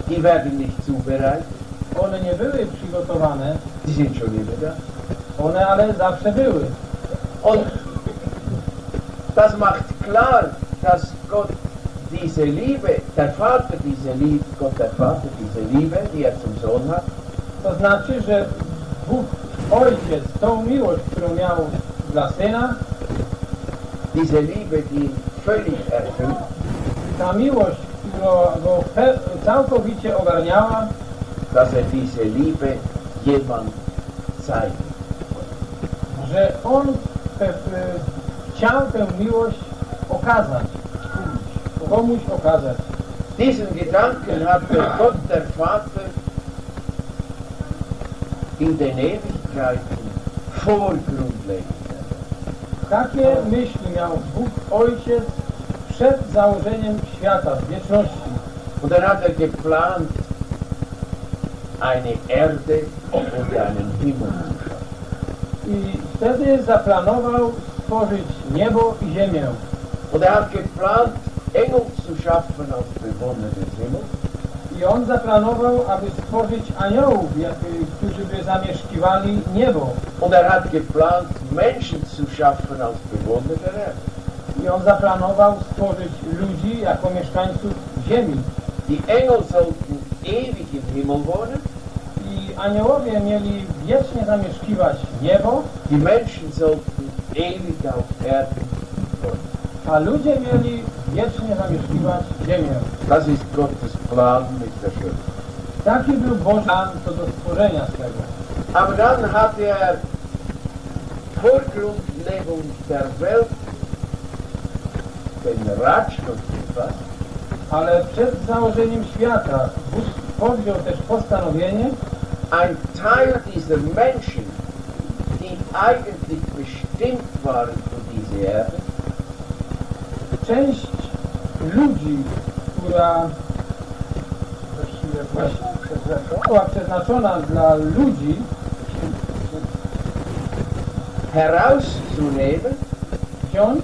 Die werden nicht zubereitet, One nie były przygotowane, immer da. one ale zawsze były. Und das macht klar, dass Gott diese Liebe, der Vater diese Liebe, Gott der Vater diese Liebe, die er zum Sohn hat, To znaczy, że Bóg Ojciec tą miłość, którą miał dla Syna, diese Liebe, die völlig erfüllt, Ta miłość, która go całkowicie ogarniała, er zeigt. że on te, y, chciał tę miłość okazać, komuś, okazać. Diesen Gedanken hatte Gott der Vater in den Ewigkeiten vor Grundlegung. Takie myśli miał Bóg Ojciec przed założeniem świata, wieczności. Und dann hat er geplant, eine Erde und einen Himmel. I wtedy zaplanował stworzyć niebo i ziemię. Und er hat geplant, Engel zu schaffen als Bewohner des Himmels. I on zaplanował, aby stworzyć aniołów, którzy by zamieszkiwali niebo. Und er hat geplant, Menschen zu schaffen als Bewohner der Erde. I on zaplanował stworzyć ludzi jako mieszkańców ziemi. Die Engel sollten ewig im Himmel wohnen, Aniołowie mieli wiecznie zamieszkiwać niebo, die Menschen sollten ewig auf Erden wohnen. a ludzie mieli wiecznie zamieszkiwać ziemię. Das ist Gottes Plan mit der Schöpfung. Taki był Boży plan co do stworzenia swego. Aber dann hat er vor Grundlegung der Welt den Ratschluss gefasst, Ale przed założeniem świata Bóg podjął też postanowienie, ein dieser Menschen, die eigentlich bestimmt waren für diese Erde, część ludzi, która była przeznaczona dla ludzi, herauszunehmen wziąć,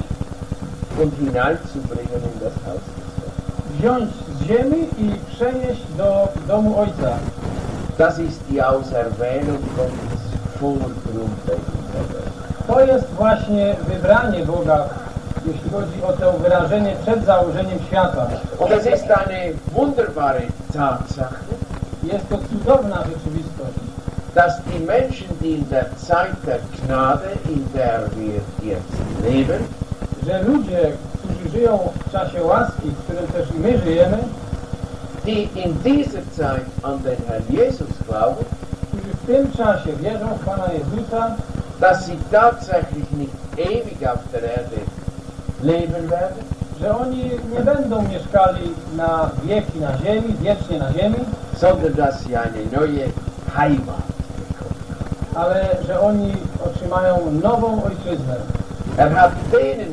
und hineinzubringen in das Haus des wziąć z ziemi i przenieść do domu Ojca. Das ist die Auserwählung Gottes Welt. To jest właśnie wybranie Boga, jeśli chodzi o to wyrażenie przed założeniem świata. Und es ist eine wunderbare Tatsache, Jest to cudowna rzeczywistość, dass die Menschen, die in der Zeit der Gnade, in der wir jetzt leben, że ludzie, którzy żyją w czasie łaski, w którym też my żyjemy, die in dieser Zeit an den Herrn Jesus glauben, którzy w tym czasie wierzą w Pana Jezusa, dass sie tatsächlich nicht ewig auf der Erde leben werden, że oni nie będą mieszkali na wieki na ziemi, wiecznie na ziemi, sondern dass sie eine neue Heimat bekommen. ale że oni otrzymają nową ojczyznę. Er hat denen,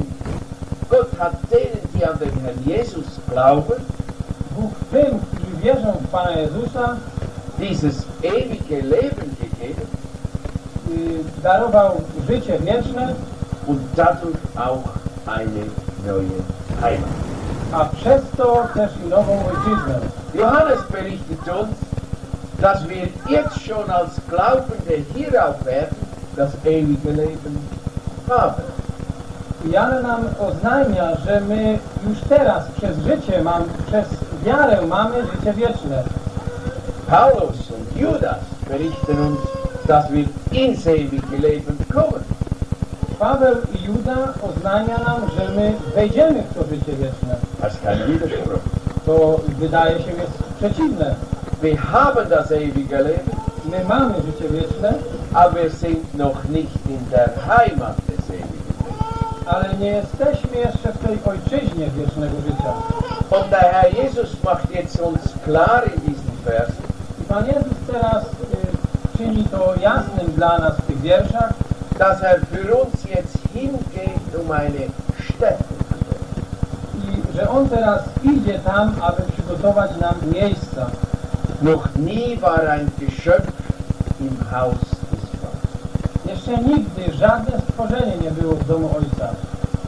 Gott hat denen, die an den Herrn Jesus glauben, tym, którzy wierzą w Pana Jezusa, dieses ewige Leben gegeben y, darował życie wieczne, und dadurch auch eine neue Heimat. a przez to też i nową ojczyznę. Johannes berichtet uns, dass wir jetzt schon als Glaubende hier auf Erden das ewige Leben haben. Jan nam oznajmia, że my już teraz przez życie mam, przez wiarę mamy życie wieczne. Paulus und Judas berichten uns, dass wir ins ewige Leben kommen. Paweł i Juda oznajmia nam, że my wejdziemy w to życie wieczne. Das kein Widerspruch. To wydaje się jest przeciwne. Wir haben das ewige Leben, My mamy życie wieczne, aber wir sind noch nicht in der Heimat des ewigen. Ale nie jesteśmy jeszcze w tej ojczyźnie wiecznego życia. Und der Herr Jesus macht jetzt uns klar in diesen Versen, I Pan Jezus teraz y, czyni to jasnym dla nas w tych wierszach, dass er für uns jetzt hingeht, um eine Stätte i że On teraz idzie tam, aby przygotować nam miejsca. Noch nie war ein Geschöpf im Haus. Jeszcze nigdy żadne stworzenie nie było w domu Ojca.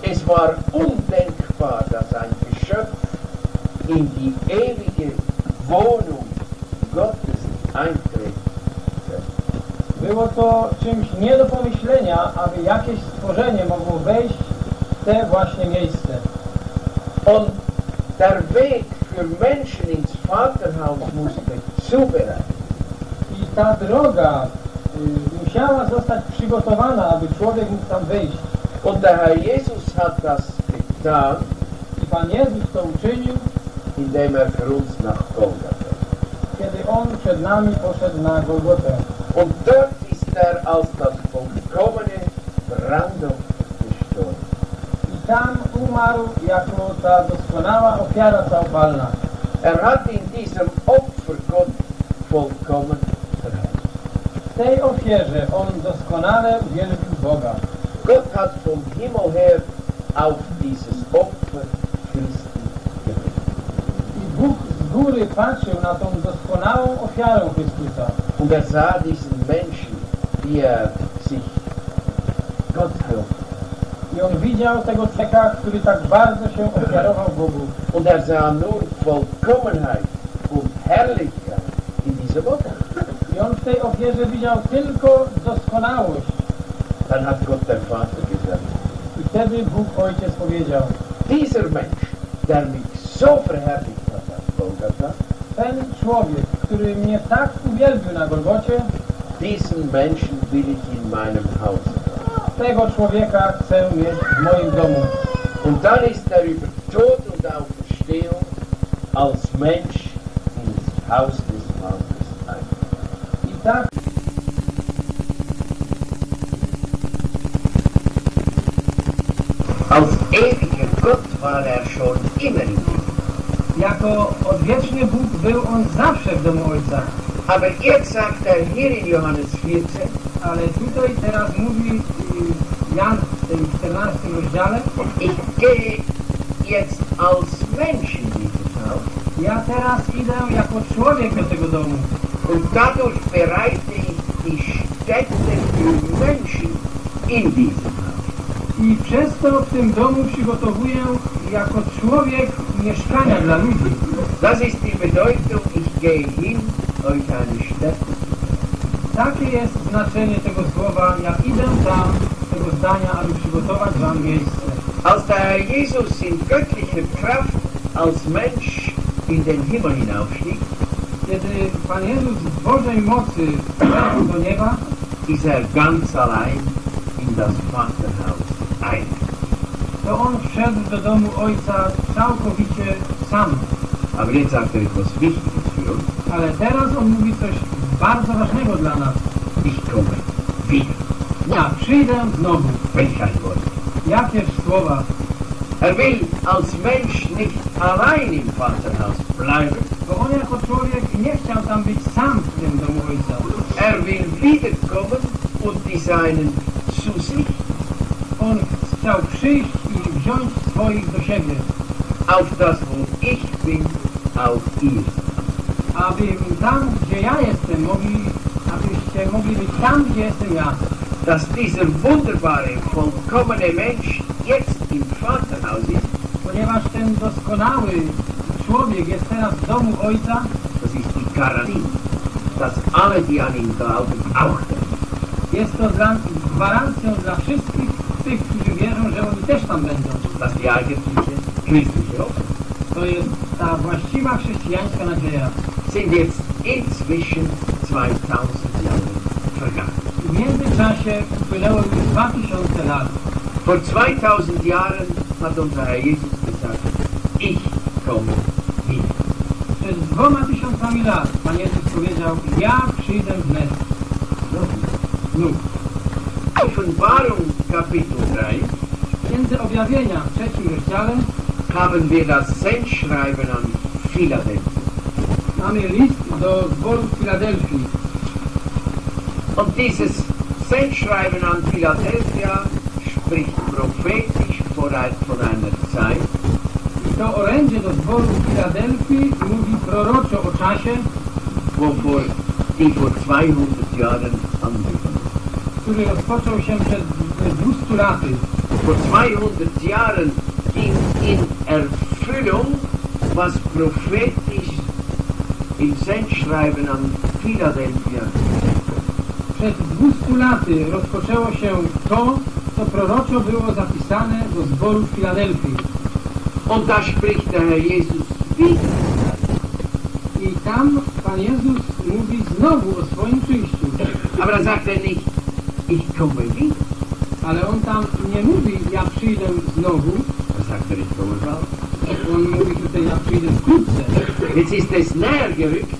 Es war undenkbar, dass ein Geschöpf in die ewige Wohnung Gottes könnte. Było to czymś nie do pomyślenia, aby jakieś stworzenie mogło wejść w te właśnie miejsce. Und der Weg für Menschen ins Vaterhaus musste zubereitet. I ta droga y, musiała zostać przygotowana, aby człowiek mógł tam wejść. Und der Herr Jesus hat das getan, I Pan Jezus to uczynił, indem er für uns nach Golgatha. kiedy On przed nami poszedł na Golgotę. Und dort ist er als das vollkommene Brandopfer gestorben. I tam umarł jako ta doskonała ofiara całopalna. Er hat in diesem Opfer Gott vollkommen. W tej ofierze On doskonale uwielbił Boga. Gott hat vom Himmel her auf dieses Opfer Christi geblickt. I Bóg z góry patrzył na tą doskonałą ofiarę Chrystusa. Und er sah diesen Menschen, wie er sich Gott opfert. I on widział tego człowieka, który tak bardzo się ofiarował Bogu. Und er sah nur Vollkommenheit und Herrlichkeit in diesem Opfer. I on w tej ofierze widział tylko doskonałość. Dann hat Gott der Vater gesagt, I wtedy Bóg Ojciec powiedział, dieser Mensch, der mich so verherrlicht hat auf Golgatha, ten człowiek, który mnie tak uwielbił na Golgocie, diesen Menschen will ich in meinem Hause tego człowieka chcę mieć w moim domu. Und dann ist er über Tod und Auferstehung als Mensch ins Haus des Vaters eingegangen. I tak Als ewiger Gott war er schon immer jako odwieczny Bóg był on zawsze w domu Ojca. Aber jetzt sagt er hier in Johannes 14, Ale tutaj teraz mówi y, Jan w tym 14 rozdziale, ich gehe jetzt als Mensch in dieses Haus ja teraz idę jako człowiek do tego domu. Und dadurch bereite ich die Stätte für Menschen in diesem Haus. I przez to w tym domu przygotowuję jako człowiek mieszkania dla ludzi. Das ist die Bedeutung, ich gehe hin, euch eine Stätte Takie jest znaczenie tego słowa, ja idę tam, tego zdania, aby przygotować wam miejsce. Als der Herr Jesus in göttlicher Kraft als Mensch in den Himmel hinaufstieg, Kiedy Pan Jezus w Bożej mocy wszedł do nieba, ist er ganz allein in das Vaterhaus ein. to On wszedł do domu Ojca całkowicie sam. Aber jetzt sagt er etwas Wichtiges für uns. Ale teraz On mówi coś bardzo ważnego dla nas. Ich komme wieder. Ja przyjdę znowu. Welch ein Wort. Jakież słowa. Er will als Mensch nicht allein im Vaterhaus bleiben. Bo On jako człowiek nie chciał tam być sam w tym domu Ojca. Er will wiederkommen und die Seinen zu sich On chciał przyjść i wziąć swoich do siebie. auf das, wo ich bin, auch ihr. Aby tam, gdzie ja jestem, mogli, abyście mogli być tam, gdzie jestem ja. Dass dieser wunderbare, vollkommene Mensch jetzt im Vaterhaus ist, Ponieważ ten doskonały człowiek jest teraz w domu Ojca, das ist die Garantie, dass alle, die an ihn glauben, auch jest to gwarancją dla wszystkich tych, którzy wierzą, że oni też tam będą. Das die eigentliche christliche. To jest ta właściwa chrześcijańska nadzieja. Sind jetzt inzwischen 2000 Jahre vergangen. W międzyczasie upłynęło już 2000 lat. Vor 2000 Jahren hat unser Herr Jesus gesagt, ich komme. Przed dwoma tysiącami lat Pan Jezus powiedział, ja przyjdę wnet. Znów. Offenbarung Kapitel 3 W Księdze Objawienia w trzecim rozdziale haben wir das Sendschreiben an Philadelphia. mamy list do zboru Filadelfii. Und dieses Sendschreiben an Philadelphia spricht prophetisch von einer Zeit, to orędzie do zboru w Filadelfii mówi proroczo o czasie, wo vor, die vor 200 Jahren angefangen który rozpoczął się przed 200 laty. Vor 200 Jahren ging in Erfüllung, was prophetisch im Sendschreiben an Philadelphia Przed 200 laty rozpoczęło się to, co proroczo było zapisane do zboru w Filadelfii. Und da spricht der Herr Jesus wieder. I tam Pan Jezus mówi znowu o swoim przyjściu. Aber da sagt er nicht, ich komme wieder. Ale On tam nie mówi, ja przyjdę znowu, Da sagt er, ich komme bald. On mówi tutaj, ja przyjdę wkrótce. Jetzt ist es näher gerückt.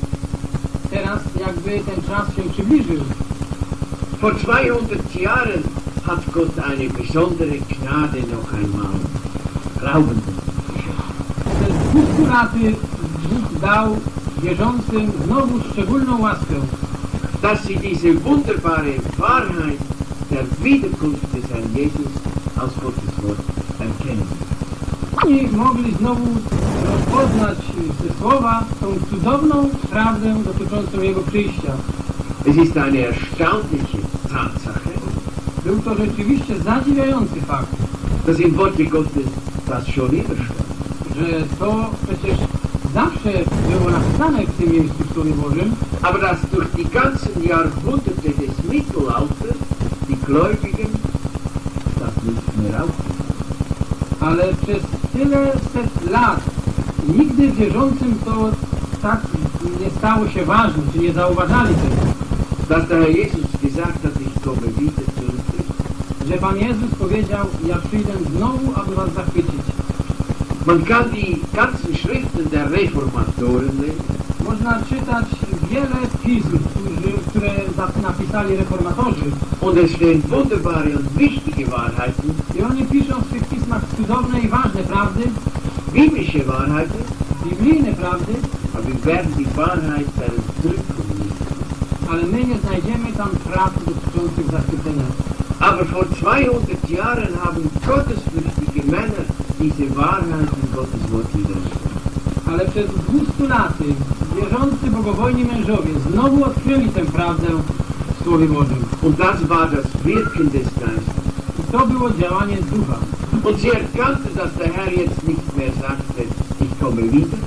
Teraz jakby ten czas się przybliżył. Vor 200 Jahren hat Gott eine besondere Gnade noch einmal Glaubenden. 200 laty Bóg dał wierzącym znowu szczególną łaskę, dass sie diese wunderbare Wahrheit der Wiederkunft des Herrn Jesus aus Gottes Wort erkennen. Oni mogli znowu rozpoznać ze słowa tą cudowną prawdę dotyczącą Jego przyjścia. Es ist eine erstaunliche Tatsache, Był to rzeczywiście zadziwiający fakt, dass im Worte Gottes das schon immer stand. Że to przecież zawsze było napisane w tym miejscu w Słowie Bożym, Aber dass durch die ganzen Jahrhunderte des Mittelalters die Gläubigen das nicht mehr aufnehmen. ale przez tyle set lat nigdy wierzącym to tak nie stało się ważne, czy nie zauważali tego, Dass der Jesus gesagt hat, ich komme wieder że Pan Jezus powiedział, ja przyjdę znowu, aby was zachwycić. Man kann die ganzen Schriften der Reformatoren lesen. Można czytać wiele którzy, które napisali reformatorzy Und es stehen wunderbare und wichtige Wahrheiten, i oni piszą w tych pismach cudowne i ważne prawdy, biblische Wahrheiten, biblijne prawdy, aber wir werden die Wahrheit der Entrückung nicht. ale my nie znajdziemy tam prawd dotyczących zachwycenia. Aber vor 200 Jahren haben gottesfürchtige Männer diese Wahrheiten Gottes Wort widerstanden. Ale przez 200 laty wierzący bogobojni mężowie znowu odkryli tę prawdę w Słowie Bożym. Und das war das Wirken des Geistes. I to było działanie ducha. Und sie erkannten, dass der Herr jetzt nicht mehr sagte, ich komme wieder,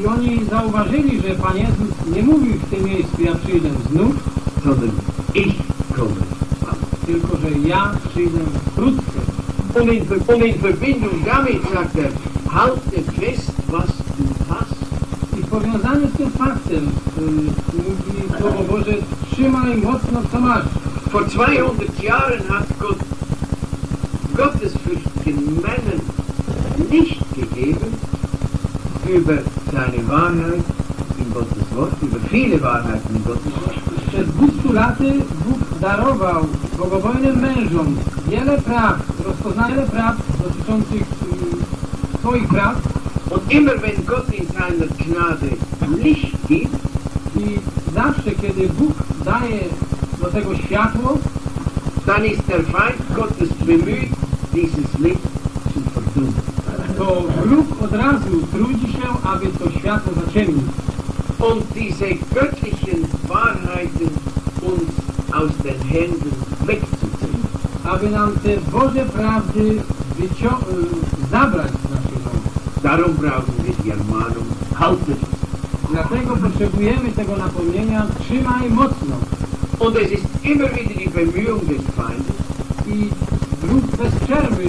I oni zauważyli, że Pan Jezus nie mówił w tym miejscu, ja przyjdę znów, sondern ich komme. tylko że ja przyjdę wkrótce. Und in, und in Verbindung damit sagt er, halte fest, was du hast. I w powiązaniu z tym faktem y, mówi Słowo Boże, trzymaj mocno co masz. Vor 200 Jahren hat Gott gottesfürchtigen Männern nicht gegeben über seine Wahrheit in Gottes Wort, über viele Wahrheiten in Gottes Wort. Przez 200 laty Bóg darował bogobojnym mężom wiele praw, wiele praw dotyczących y, swoich praw Und immer wenn Gott in seiner Gnade Licht gibt, i zawsze kiedy Bóg daje do tego światło, dann ist der Feind Gottes bemüht, dieses Licht zu verdunkeln. to wróg od razu trudzi się, aby to światło zaciemnić. Und diese göttlichen Wahrheiten uns aus den Händen wegzuziehen. Aby nam te Boże prawdy y, zabrać z rąk. Darum brauchen wir die Ermahnung, Dlatego potrzebujemy tego napomnienia, trzymaj mocno. Und es ist immer wieder die Bemühung des Feindes, I wróg bez przerwy.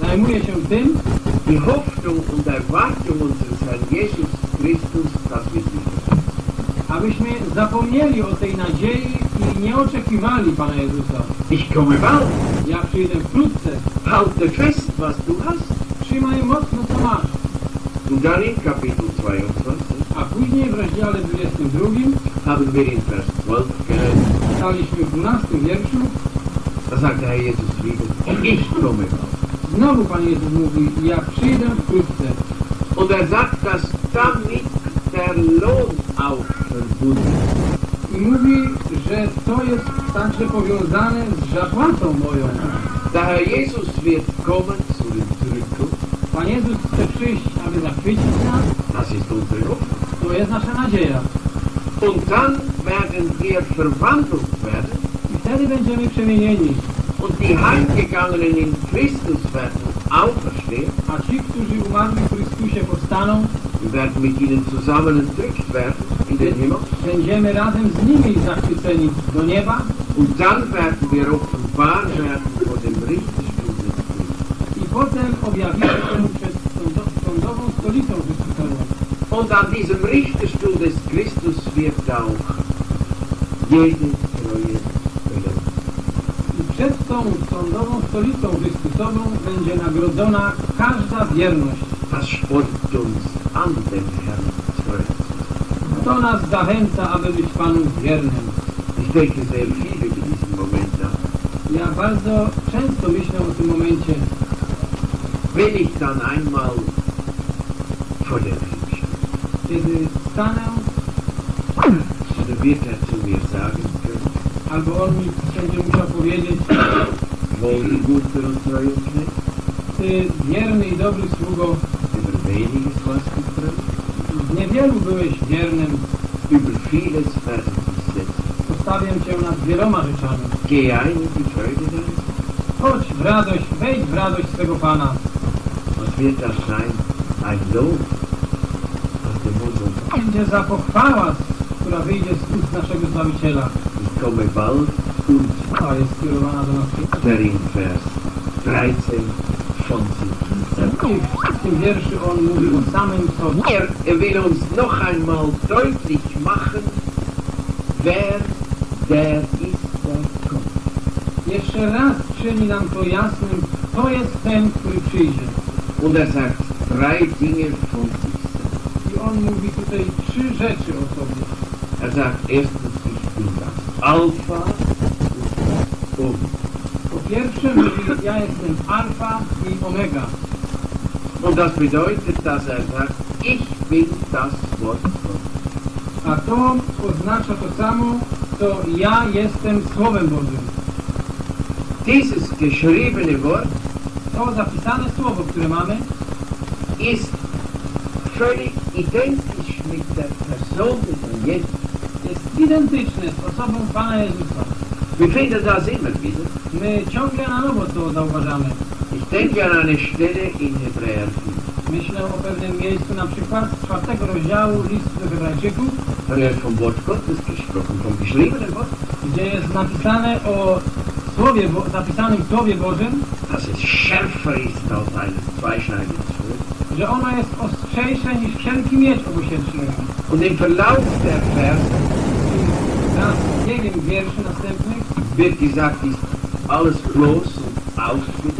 Zajmuje się tym, die Hoffnung und Erwartung unseres Herrn Jesus Christus, dass wir abyśmy zapomnieli o tej nadziei nie oczekiwali Pana Jezusa. Ich komme bald, Ja przyjdę wkrótce, halte fest, was du hast. trzymaj mocno co masz. Und dann in Kapitel 22 A później w rozdziale 22 haben wir in Vers 12 gelesen, staliśmy w 12 wierszu, da sagt der Herr Jesus wieder, ich komme bald. znowu Pan Jezus mówi, ja przyjdę wkrótce. Und er sagt, dass damit der Lohn auch verbunden ist. I mówi, że to jest także powiązane z zapłatą moją. Der Herr Jesus wird kommen zu den Zurückkunft. Pan Jezus chce przyjść, aby zachwycić nas. Das ist unsere Hoffnung. To jest nasza nadzieja. Und dann werden wir verwandelt werden I wtedy będziemy przemienieni. und die Heimgegangenen in Christus werden auferstehen. A ci, którzy umarli w Chrystusie powstaną, werden mit ihnen zusammen entrückt werden. Będziemy razem z nimi zachwyceni do nieba. Und dann werden wir offenbar werden vor dem Richterstuhl des Christus. I potem objawimy się przed sądo- sądową stolicą Chrystusową. Und an diesem Richterstuhl des Christus wird auch jede Treue belohnt. I przed tą sądową stolicą Chrystusową będzie nagrodzona każda wierność. Spornt uns an, dem Herrn treu zu sein? To nas zachęca, aby być Panu wiernym. Über diesen Moment nach. Ja bardzo często myślę o tym momencie, Wenn ich dann einmal vor Herrn stehe, kiedy stanę, oder wird er zu mir sagen können, albo On mi będzie musiał powiedzieć, wohl guter und treuer Ty wierny i dobry sługo, über weniges warst du treu, w Niewielu byłeś wiernym über vieles verwisset. Postawiam cię nad wieloma rzeczami. Gejaj mit die Freude deines Chodź w radość, wejdź w radość swego Pana. Was wird das sein? Ein Lob aus dem Mund Będzie za pochwała, która wyjdzie z ust naszego Zbawiciela. Ich komme bald und jest skierowana do nas. Der in Vers 13 von in der Schoen und wir uns sammeln von mir, er will uns noch einmal deutlich machen, wer der ist der Gott. Jeszcze raz czyni nam to jasnym, to jest ten, który przyjdzie. Und sagt, drei Dinge von sich. I on mówi tutaj trzy rzeczy o sobie. Er sagt, erstens, ich bin das Alpha und Omega. Po pierwsze, mówi, ja jestem Alfa i Omega. Und das bedeutet, dass er sagt, ich bin das Wort Gottes. A to oznacza to samo, co ja jestem Słowem Bożym. Dieses geschriebene Wort To zapisane słowo, które mamy, ist völlig identisch mit der Person Herrn Jesus. jest identyczne z osobą Pana Jezusa. Wir finden das immer wieder. My ciągle na nowo to zauważamy. Ich denke an eine Stelle in Hebräer 5. Myślę o pewnym miejscu, na przykład z czwartego rozdziału listu do Hebrajczyków, Da wird vom Wort Gottes gesprochen, vom geschriebenen Wort. gdzie jest napisane o słowie, Bo- zapisanym Słowie Bożym, es schärfer ist als że ono jest ostrzejsze niż wszelki miecz obosieczny. Und im Verlauf der Verse z biegiem wierszy następnych, wird gesagt, ist alles bloß und ausgedeckt.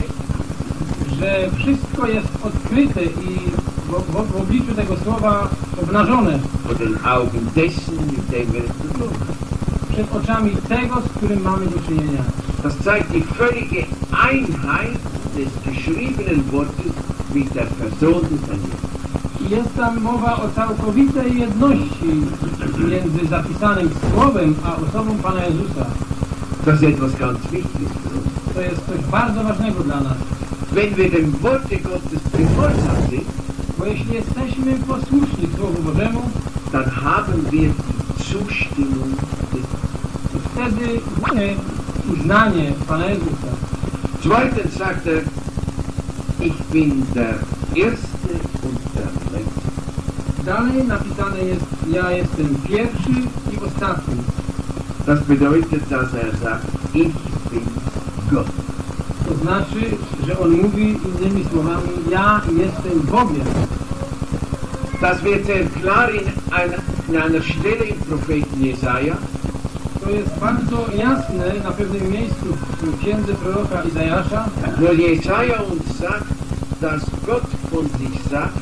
Że wszystko jest odkryte i w, w, w obliczu tego słowa obnażone Vor den Augen dessen, mit dem wir es zu tun haben. przed oczami tego, z którym mamy do czynienia. Das zeigt die völlige Einheit des geschriebenen Wortes mit der Person des jest tam mowa o całkowitej jedności między zapisanym słowem a osobą Pana Jezusa. Das ist etwas ganz Wichtiges für uns. To jest coś bardzo ważnego dla nas. Wenn wir dem Worte Gottes gehorsam sind, Bo jeśli jesteśmy posłuszni Słowu Bożemu, dann haben wir die Zustimmung des to wtedy mamy uznanie Pana Jezusa. Zweitens sagt er, ich bin der Erste und der Letzte. Dalej napisane jest, ja jestem pierwszy i ostatni. Das bedeutet, dass er sagt, ich bin Gott. To znaczy, że on mówi innymi słowami, ja jestem Bogiem. Das wird sehr klar in einer, in einer Stelle im Propheten Jesaja. To jest bardzo jasne na pewnym miejscu w księdze proroka Izajasza, Wo Jesaja uns sagt, dass Gott von sich sagt,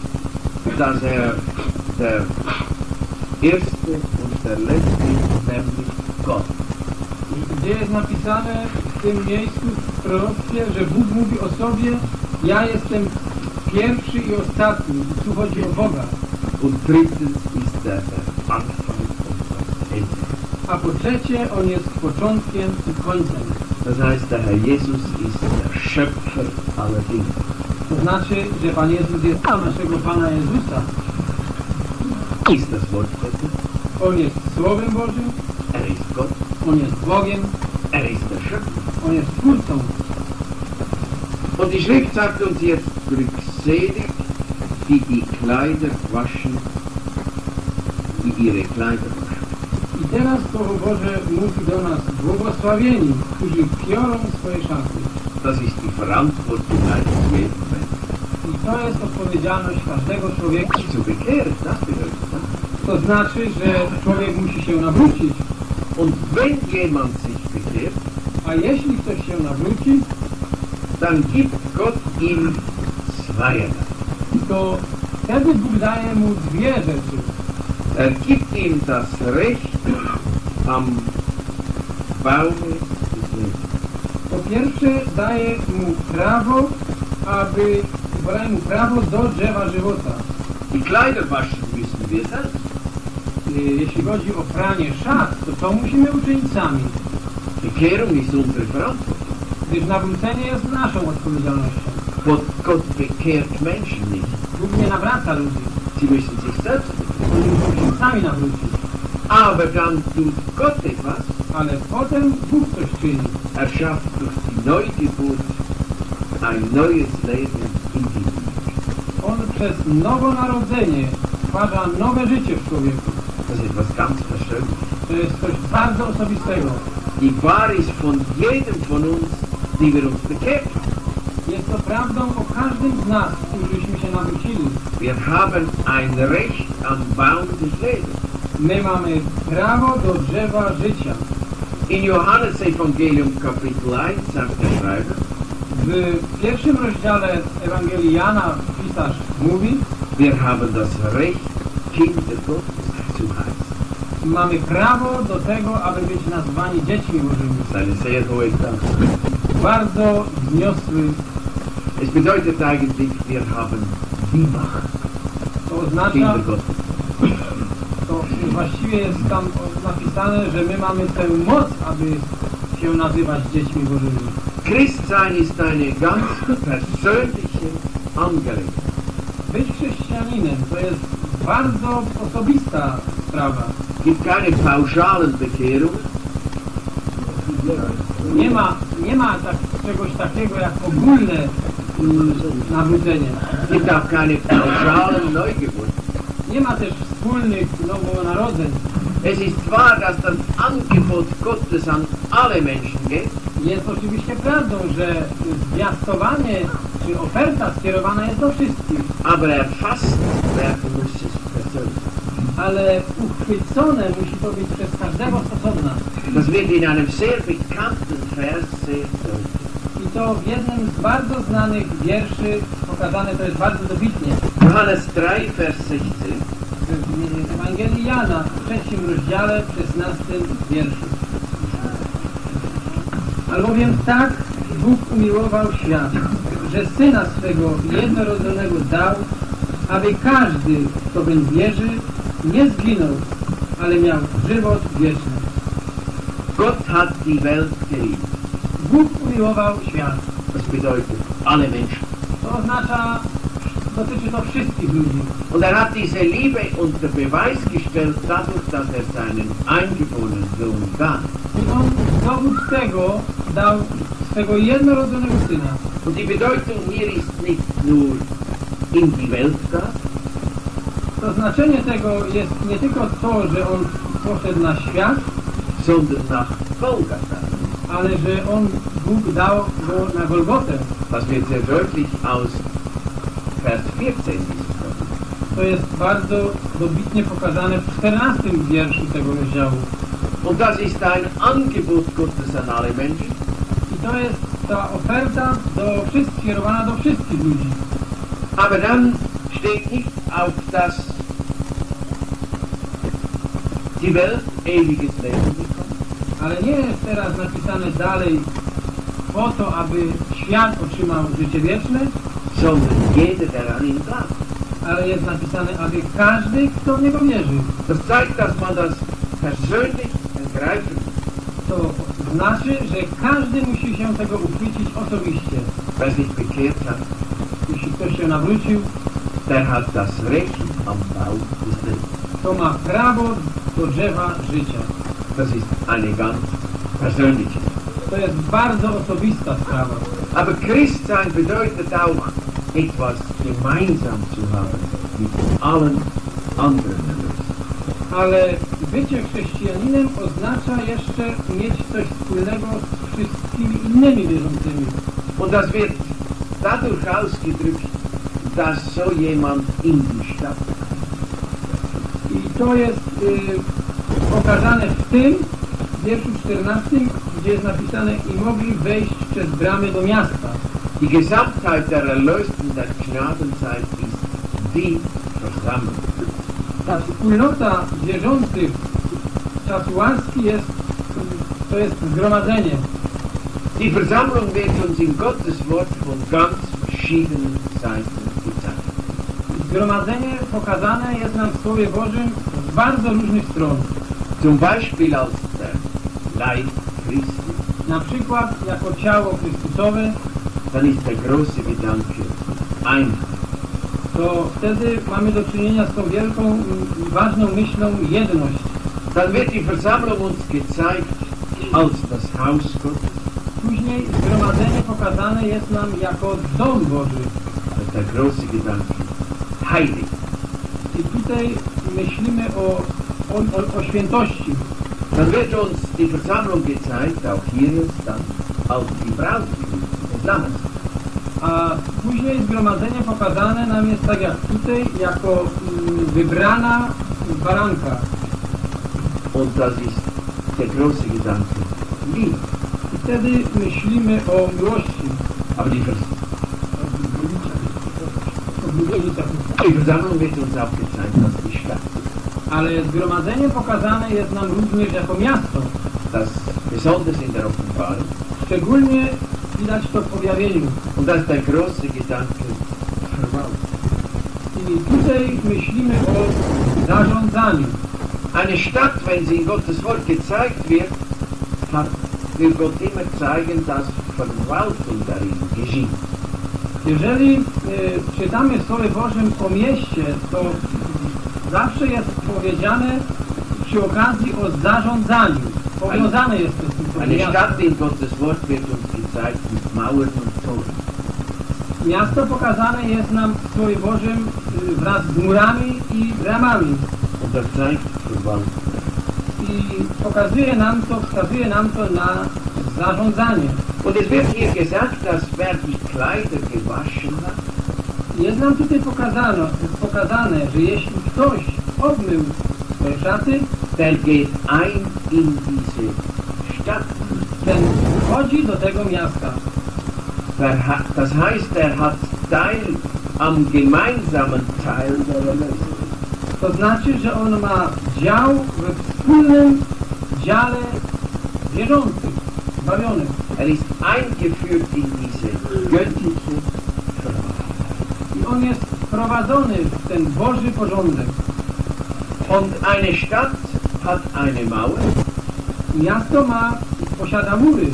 dass er der Erste und der Letzte ist, nämlich Gott. gdzie jest napisane w tym miejscu proroctwie, że Bóg mówi o sobie, ja jestem pierwszy i ostatni. I tu chodzi o Boga. Und drittens ist der Anfang und das Ende. A po trzecie, on jest początkiem i końcem. Das heißt, der Herr Jesus ist der Schöpfer aller Dinge. To znaczy, że Pan Jezus jest naszego Pana Jezusa. Ist das Wort Gottes, On jest Słowem Bożym, er ist Gott, On jest Bogiem, er ist der Schöpfer. On jest Und die Schrift sagt uns jetzt glückselig, die die Kleider waschen, die ihre Kleider waschen. I teraz Słowo Boże mówi do nas, błogosławieni, którzy piorą swoje szaty. Das ist die Verantwortung eines jeden. I to jest odpowiedzialność każdego człowieka. Zu bekehren, das bedeutet das. To znaczy, że człowiek musi się nawrócić. Und wenn jemand A jeśli ktoś się nawróci, dann gibt Gott ihm zweierlei. to wtedy Bóg daje mu dwie rzeczy. Er gibt ihm das Recht am Baume. Po pierwsze daje mu prawo, aby daje mu prawo do drzewa żywota. Die Kleider waschen müssen wir selbst. Jeśli chodzi o pranie szat, to to musimy uczynić sami, Ist unsere Verantwortung. gdyż nawrócenie jest naszą odpowiedzialnością. Gott, Gott bekehrt Menschen nicht. Bóg nie nawraca ludzi, Sie müssen sich selbst oni muszą sami nawrócić. Aber dann tut Gott. Ale potem Bóg coś czyni. Er schafft durch die Neugeburt ein neues Leben in die. On przez nowonarodzenie stwarza nowe życie w człowieku. To jest coś bardzo osobistego. Die wahr ist von jedem von uns, die wir uns bekehrt haben. Jest to prawdą o każdym z nas, którzyśmy się nawrócili. Wir haben ein Recht am Baum des Lebens. My mamy prawo do drzewa życia. In Johannes Evangelium Kapitel 1 sagt der Schreiber, W pierwszym rozdziale Ewangelii Jana pisarz mówi, wir haben das Recht, Kinder Gottes. Mamy prawo do tego, aby być nazwani dziećmi Bożymi. Sehr hohe Sache. Bardzo wniosły, Es bedeutet eigentlich, wir haben die Macht, to oznacza, to właściwie jest tam napisane, że my mamy tę moc, aby się nazywać dziećmi Bożymi. Christsein ist eine ganz persönliche Angelegenheit. Być chrześcijaninem to jest bardzo osobista sprawa. Es gibt keine pauschalen Bekehrungen. Nie ma, nie ma tak, czegoś takiego jak ogólne mm, nawrócenie. Es gibt auch keine pauschalen Neugeburten. Nie ma też wspólnych nowonarodzeń. Es ist wahr, dass das Angebot Gottes an alle Menschen geht, Jest oczywiście prawdą, że zwiastowanie czy oferta skierowana jest do wszystkich, aber erfasst werden muss. Ale uchwycone musi to być przez każdego osobna. Das wird in einem sehr bekannten Vers sehr deutlich. I to w jednym z bardzo znanych wierszy pokazane to jest bardzo dobitnie. Johannes 3, Vers 16. W Ewangelii Jana w trzecim rozdziale, w 16 wierszu. Albowiem tak Bóg umiłował świat, że Syna swego jednorodzonego dał, aby każdy, kto weń wierzy, nie zginął, ale miał żywot wieczny. Gott hat die Welt geliebt. Bóg umiłował świat. Das bedeutet alle Menschen. To oznacza, dotyczy to wszystkich ludzi. Und er hat diese Liebe unter Beweis gestellt dadurch, dass er seinen eingeborenen Sohn gab. I on dowód tego dał swego jednorodzonego Syna. Und die Bedeutung hier ist nicht nur in die Welt gab, To znaczenie tego jest nie tylko to, że on poszedł na świat, sondern nach Golgatha. ale że on, Bóg dał go na Golgotę. Das wird sehr deutlich aus Vers 14 dieses Kapitels. To jest bardzo dobitnie pokazane w 14 wierszu tego rozdziału. Und das ist ein Angebot Gottes an alle Menschen. I to jest ta oferta do wszystkich, skierowana do wszystkich ludzi. Aber dann steht nicht auf das ewiges Leben bekommt, Ale nie jest teraz napisane dalej po to, aby świat otrzymał życie wieczne, sondern jeder, der an ale jest napisane, aby każdy, kto w niego wierzy. Das zeigt, dass man das persönlich ergreifen. To znaczy, że każdy musi się tego uchwycić osobiście. Wer sich bekehrt Jeśli ktoś się nawrócił, der hat das Recht am Bau des Lebens. to ma prawo do drzewa życia. Das ist eine ganz. To jest bardzo osobista sprawa. Aber Christsein bedeutet auch, etwas gemeinsam zu haben mit allen anderen. Ale bycie chrześcijaninem oznacza jeszcze mieć coś wspólnego z wszystkimi innymi wierzącymi. Und das wird dadurch ausgedrückt, dass so jemand in die Stadt to jest y, pokazane w tym wierszu 14, gdzie jest napisane i mogli wejść przez bramy do miasta. Die Gesamtheit der Erlösten der Gnadenzeit ist die Versammlung. Ta wspólnota wierzących czasu łaski jest, to jest zgromadzenie. Die Versammlung wird uns in Gottes Wort von ganz verschiedenen Seiten gezeigt. Zgromadzenie pokazane jest nam w Słowie Bożym z bardzo różnych stron. Zum Beispiel als der Leib Christi. Na przykład jako ciało Chrystusowe, Dann ist der große Gedanke Einheit. to wtedy mamy do czynienia z tą wielką, ważną myślą jedność. Dann wird die Versammlung uns gezeigt als das Haus Gottes. Później zgromadzenie pokazane jest nam jako dom Boży. Der große Gedanke Heilig. I tutaj myślimy o, o, o, o świętości. Dann wird uns die Versammlung gezeigt, auch hier jetzt dann, als die Braut des Lammes. A później zgromadzenie pokazane nam jest tak jak tutaj, jako mm, wybrana baranka. Und das ist der große Gedanke Liebe. I wtedy myślimy o miłości. Aber die, Vers Ale zgromadzenie pokazane jest nam również jako miasto. Das besonders in der Offenbarung. Szczególnie widać to w objawieniu. Und das ist der große Gedanke. I tutaj myślimy o zarządzaniu. Eine Stadt, wenn sie in Gottes Wort gezeigt wird, hat, will Gott immer zeigen, dass Verwaltung darin geschieht. Jeżeli y, czytamy w Słowie Bożym o mieście, to zawsze jest powiedziane przy okazji o zarządzaniu. Powiązane jest to z tym Eine miasto. Stadt in Gottes Wort wird uns gezeigt mit Mauern und Toren. Miasto pokazane jest nam w Słowie Bożym y, wraz z murami i bramami. Und das zeigt Verwaltung. I pokazuje nam to, wskazuje nam to na zarządzanie. Und es wird hier gesagt, dass wer die Kleider Jest nam tutaj pokazano, pokazane, że jeśli ktoś obmył swoje szaty, der geht ein in diese Stadt. ten wchodzi do tego miasta. Das heißt, er hat Teil am gemeinsamen Teil der Erlösung. To znaczy, że on ma dział we wspólnym dziale wierzących, zbawionych. Er ist eingeführt in diese göttliche. I on jest wprowadzony w ten Boży porządek. Und eine Stadt hat eine Mauer, Miasto ma, posiada mury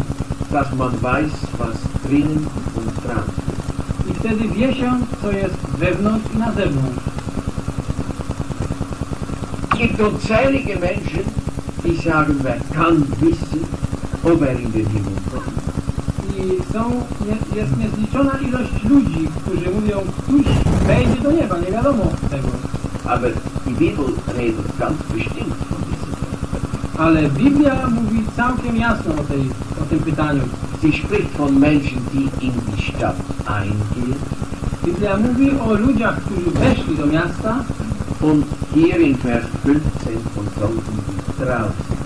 dass man weiß, was drinnen und draußen. i wtedy wie się, co jest wewnątrz i na zewnątrz. Es gibt unzählige Menschen, die sagen, wer kann wissen, ob er in den Himmel. I są, nie, jest niezliczona ilość ludzi, którzy mówią, któż wejdzie do nieba, nie wiadomo tego. Aber die Bibel redet ganz bestimmt von diesem Wort. Ale Biblia mówi całkiem jasno o, tej, o tym pytaniu. Sie spricht von Menschen, die in die Stadt eingehen. Biblia mówi o ludziach, którzy weszli do miasta Und hier in Vers 15 von solchen, die draußen.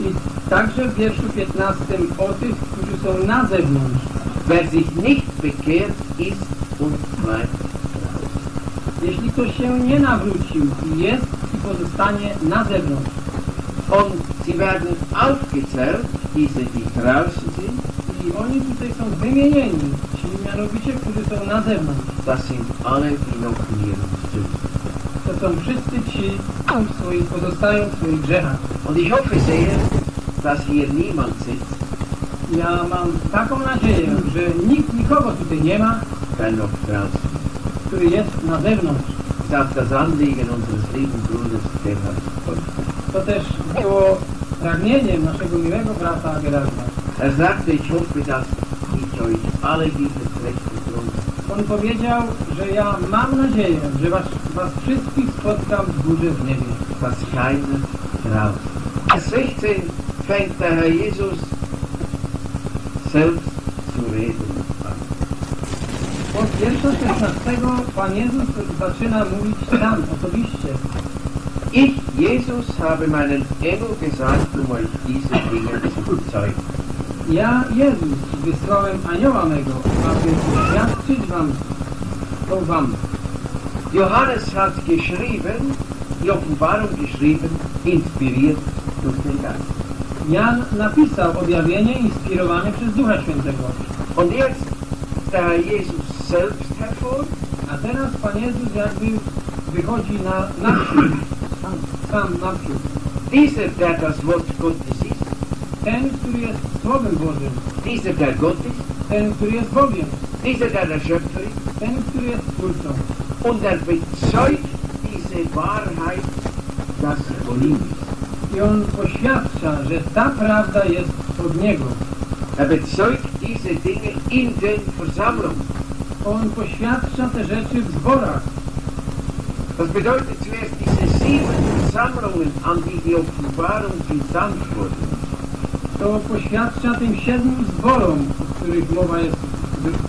i także w wierszu 15 o tych, są na zewnątrz. Wer sich nicht bekehrt, ist und bleibt. Jeśli ktoś się nie nawrócił i jest i pozostanie na zewnątrz. Und sie werden aufgezählt, diese, die draußen sind. I oni tutaj są wymienieni, czyli mianowicie, którzy są na zewnątrz. Das sind alle, die noch. To są wszyscy ci, którzy pozostają w swoich grzechach. Und ich hoffe sehr, dass hier niemand sitzt, Ja mam taką nadzieję, że nikt nikogo tutaj nie ma, noch draußen który jest na zewnątrz. ist. Das Anliegen unseres lieben Bruders Gerhard. To też było pragnieniem naszego miłego brata Gerarda. Er sagte, ich hoffe, dass ich euch alle diese schlechten Grund On powiedział, że ja mam nadzieję, że was, was wszystkich spotkam w górze w niebie. dass keiner draußen. Vers 16 fängt der Herr Jesus selbst zu reden an. Od wiersza 16 Pan Jezus zaczyna mówić sam, osobiście. Ich, Jesus, habe meinen Engel gesandt, um euch diese Dinge zu bezeugen. Ja, Jezus, wysłałem anioła mego, aby świadczyć wam to wam. Johannes hat geschrieben, die Offenbarung geschrieben, inspiriert durch den Geist. Jan napisał objawienie inspirowane przez Ducha Świętego. Und jetzt der Jesus selbst hervor, A teraz Pan Jezus jakby wychodzi na, naprzód, sam, sam naprzód. dieser, der das Wort Gottes ist, Ten, który jest Słowem Bożym, dieser, der Gott ist, ten, który jest Bogiem, dieser, der der Schöpfer ist, ten, który jest Twórcą. und er bezeugt diese Wahrheit, sie von ihm ist. I on poświadcza, że ta prawda jest od Niego. Er bezeugt diese Dinge in den Versammlungen. On poświadcza te rzeczy w zborach. Das bedeutet zuerst diese sieben Versammlungen, an die die Offenbarung gesandt wurde. To poświadcza tym siedmiu zborom, o których mowa jest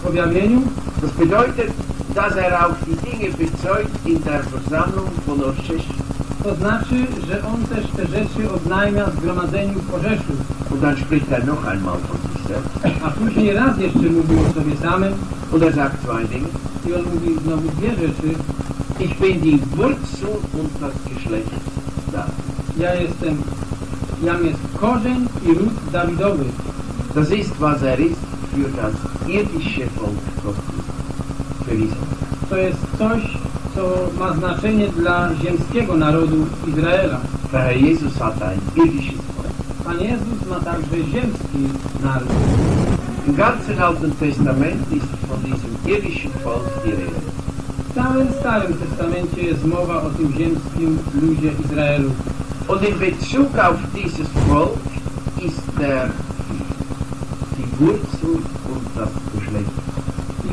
w objawieniu. Das bedeutet, dass er auch die Dinge bezeugt in der Versammlung von Orszesz. To znaczy, że on też te rzeczy oznajmia zgromadzeniu w Orzeszu. Und dann spricht er noch einmal von sich selbst. A później raz jeszcze mówił o sobie samym Und er sagt zwei Dinge. i on mówi znowu dwie rzeczy. Ich bin die Wurzel und das Geschlecht da. Ja jestem, jam jest korzeń i ród Dawidowy. Das ist, was er ist für das irdische Volk Gottes. Für Israel. To jest coś, co ma znaczenie dla ziemskiego narodu Izraela. Herr Jesus hat ein irdisches Volk. Pan Jezus ma także ziemski naród. Im ganzen Alten Testament ist von diesem irdischen Volk die Rede. W całym Starym Testamencie jest mowa o tym ziemskim ludzie Izraelu. Und in Bezug auf dieses Volk ist der, die Wurzel und das Geschlecht.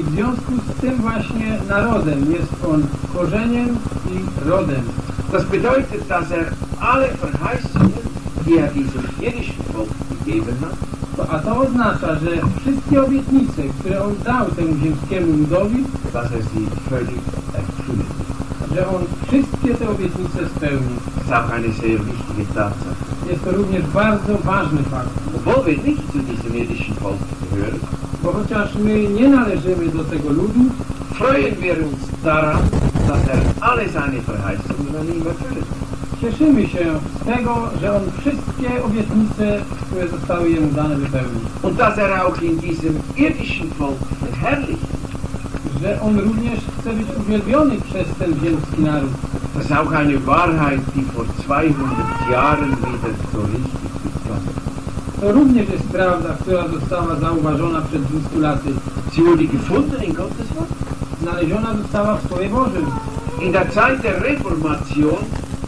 I w związku tym właśnie narodem jest on korzeniem i rodem. Das bedeutet, dass er alle Verheißungen, die er diesem irdischen Volk gegeben hat, To- A to oznacza, że wszystkie obietnice, które on dał temu ziemskiemu ludowi, dass er sie völlig erfüllt. że on wszystkie te obietnice spełni. Das ist auch eine sehr wichtige Tatsache. Jest to również bardzo ważny fakt. Obwohl wir nicht zu diesem irdischen Volk gehören, Bo chociaż my nie należymy do tego ludu, freuen wir uns daran, dass er alle seine Verheißungen an ihm erfüllt. cieszymy się z tego, że on wszystkie obietnice, które zostały jemu dane, wypełni. Und dass er auch in diesem irdischen Volk verherrlicht. Że on również chce być uwielbiony przez ten ziemski naród. Das ist auch eine Wahrheit, die vor 200 Jahren wieder so richtig bekannt To również jest prawda, która została zauważona przed 200 laty. Sie wurde gefunden in Gottes Wort. Znaleziona została w Słowie Bożym. In der Zeit der Reformation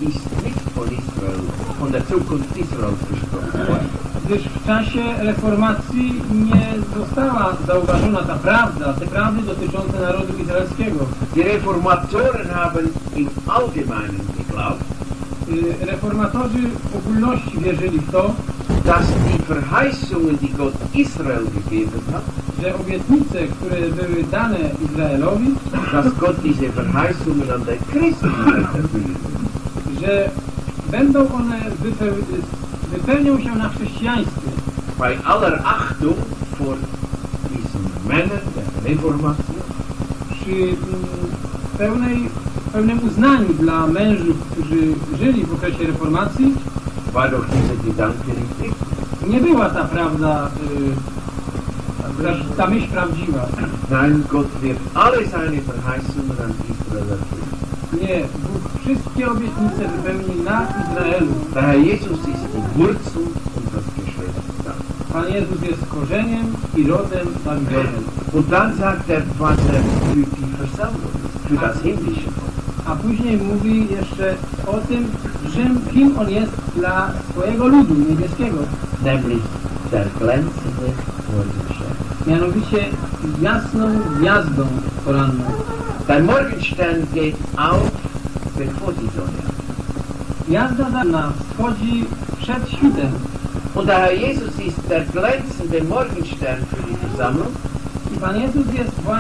ist nicht von Israel, von der Zukunft Israels gesprochen worden. Gdyż w czasie reformacji nie została zauważona ta prawda, te prawdy dotyczące narodu izraelskiego. Die Reformatoren haben Allgemeinen geglaubt, Y, Reformatorzy w ogólności wierzyli w to, dass die Verheißungen, die Gott Israel gegeben hat, że obietnice, które były dane Izraelowi, dass Gott diese Verheißungen an erfüllen wird. że będą one wypeł- wypełnią się na chrześcijaństwie. Bei aller Achtung vor diesen Männern der Reformation Przy mm, pełnej, pełnym uznaniu dla mężów, którzy żyli w okresie reformacji, nie była ta prawda, y, ta, ta myśl prawdziwa. Nein, Gott wird alle seine Verheißungen an Israel erfüllen. Nie, Bóg wszystkie obietnice wypełni na Izraelu. Der Herr Jesus ist die Wurzel und das Geschlecht. da. Pan Jezus jest korzeniem i rodem Dawidowym. Und dann sagt er, was er für die Versammlung für das himmlische. A później mówi jeszcze o tym, że kim on jest dla swojego ludu niebieskiego. Nämlich der glänzende Morgenstern. Mianowicie jasną gwiazdą poranną. Der Morgenstern geht auf, bevor die Sonne. Gwiazda ranna wschodzi przed świtem. Und der Herr Jesus ist der glänzende Morgenstern für die Versammlung. I Pan Jezus jest właśnie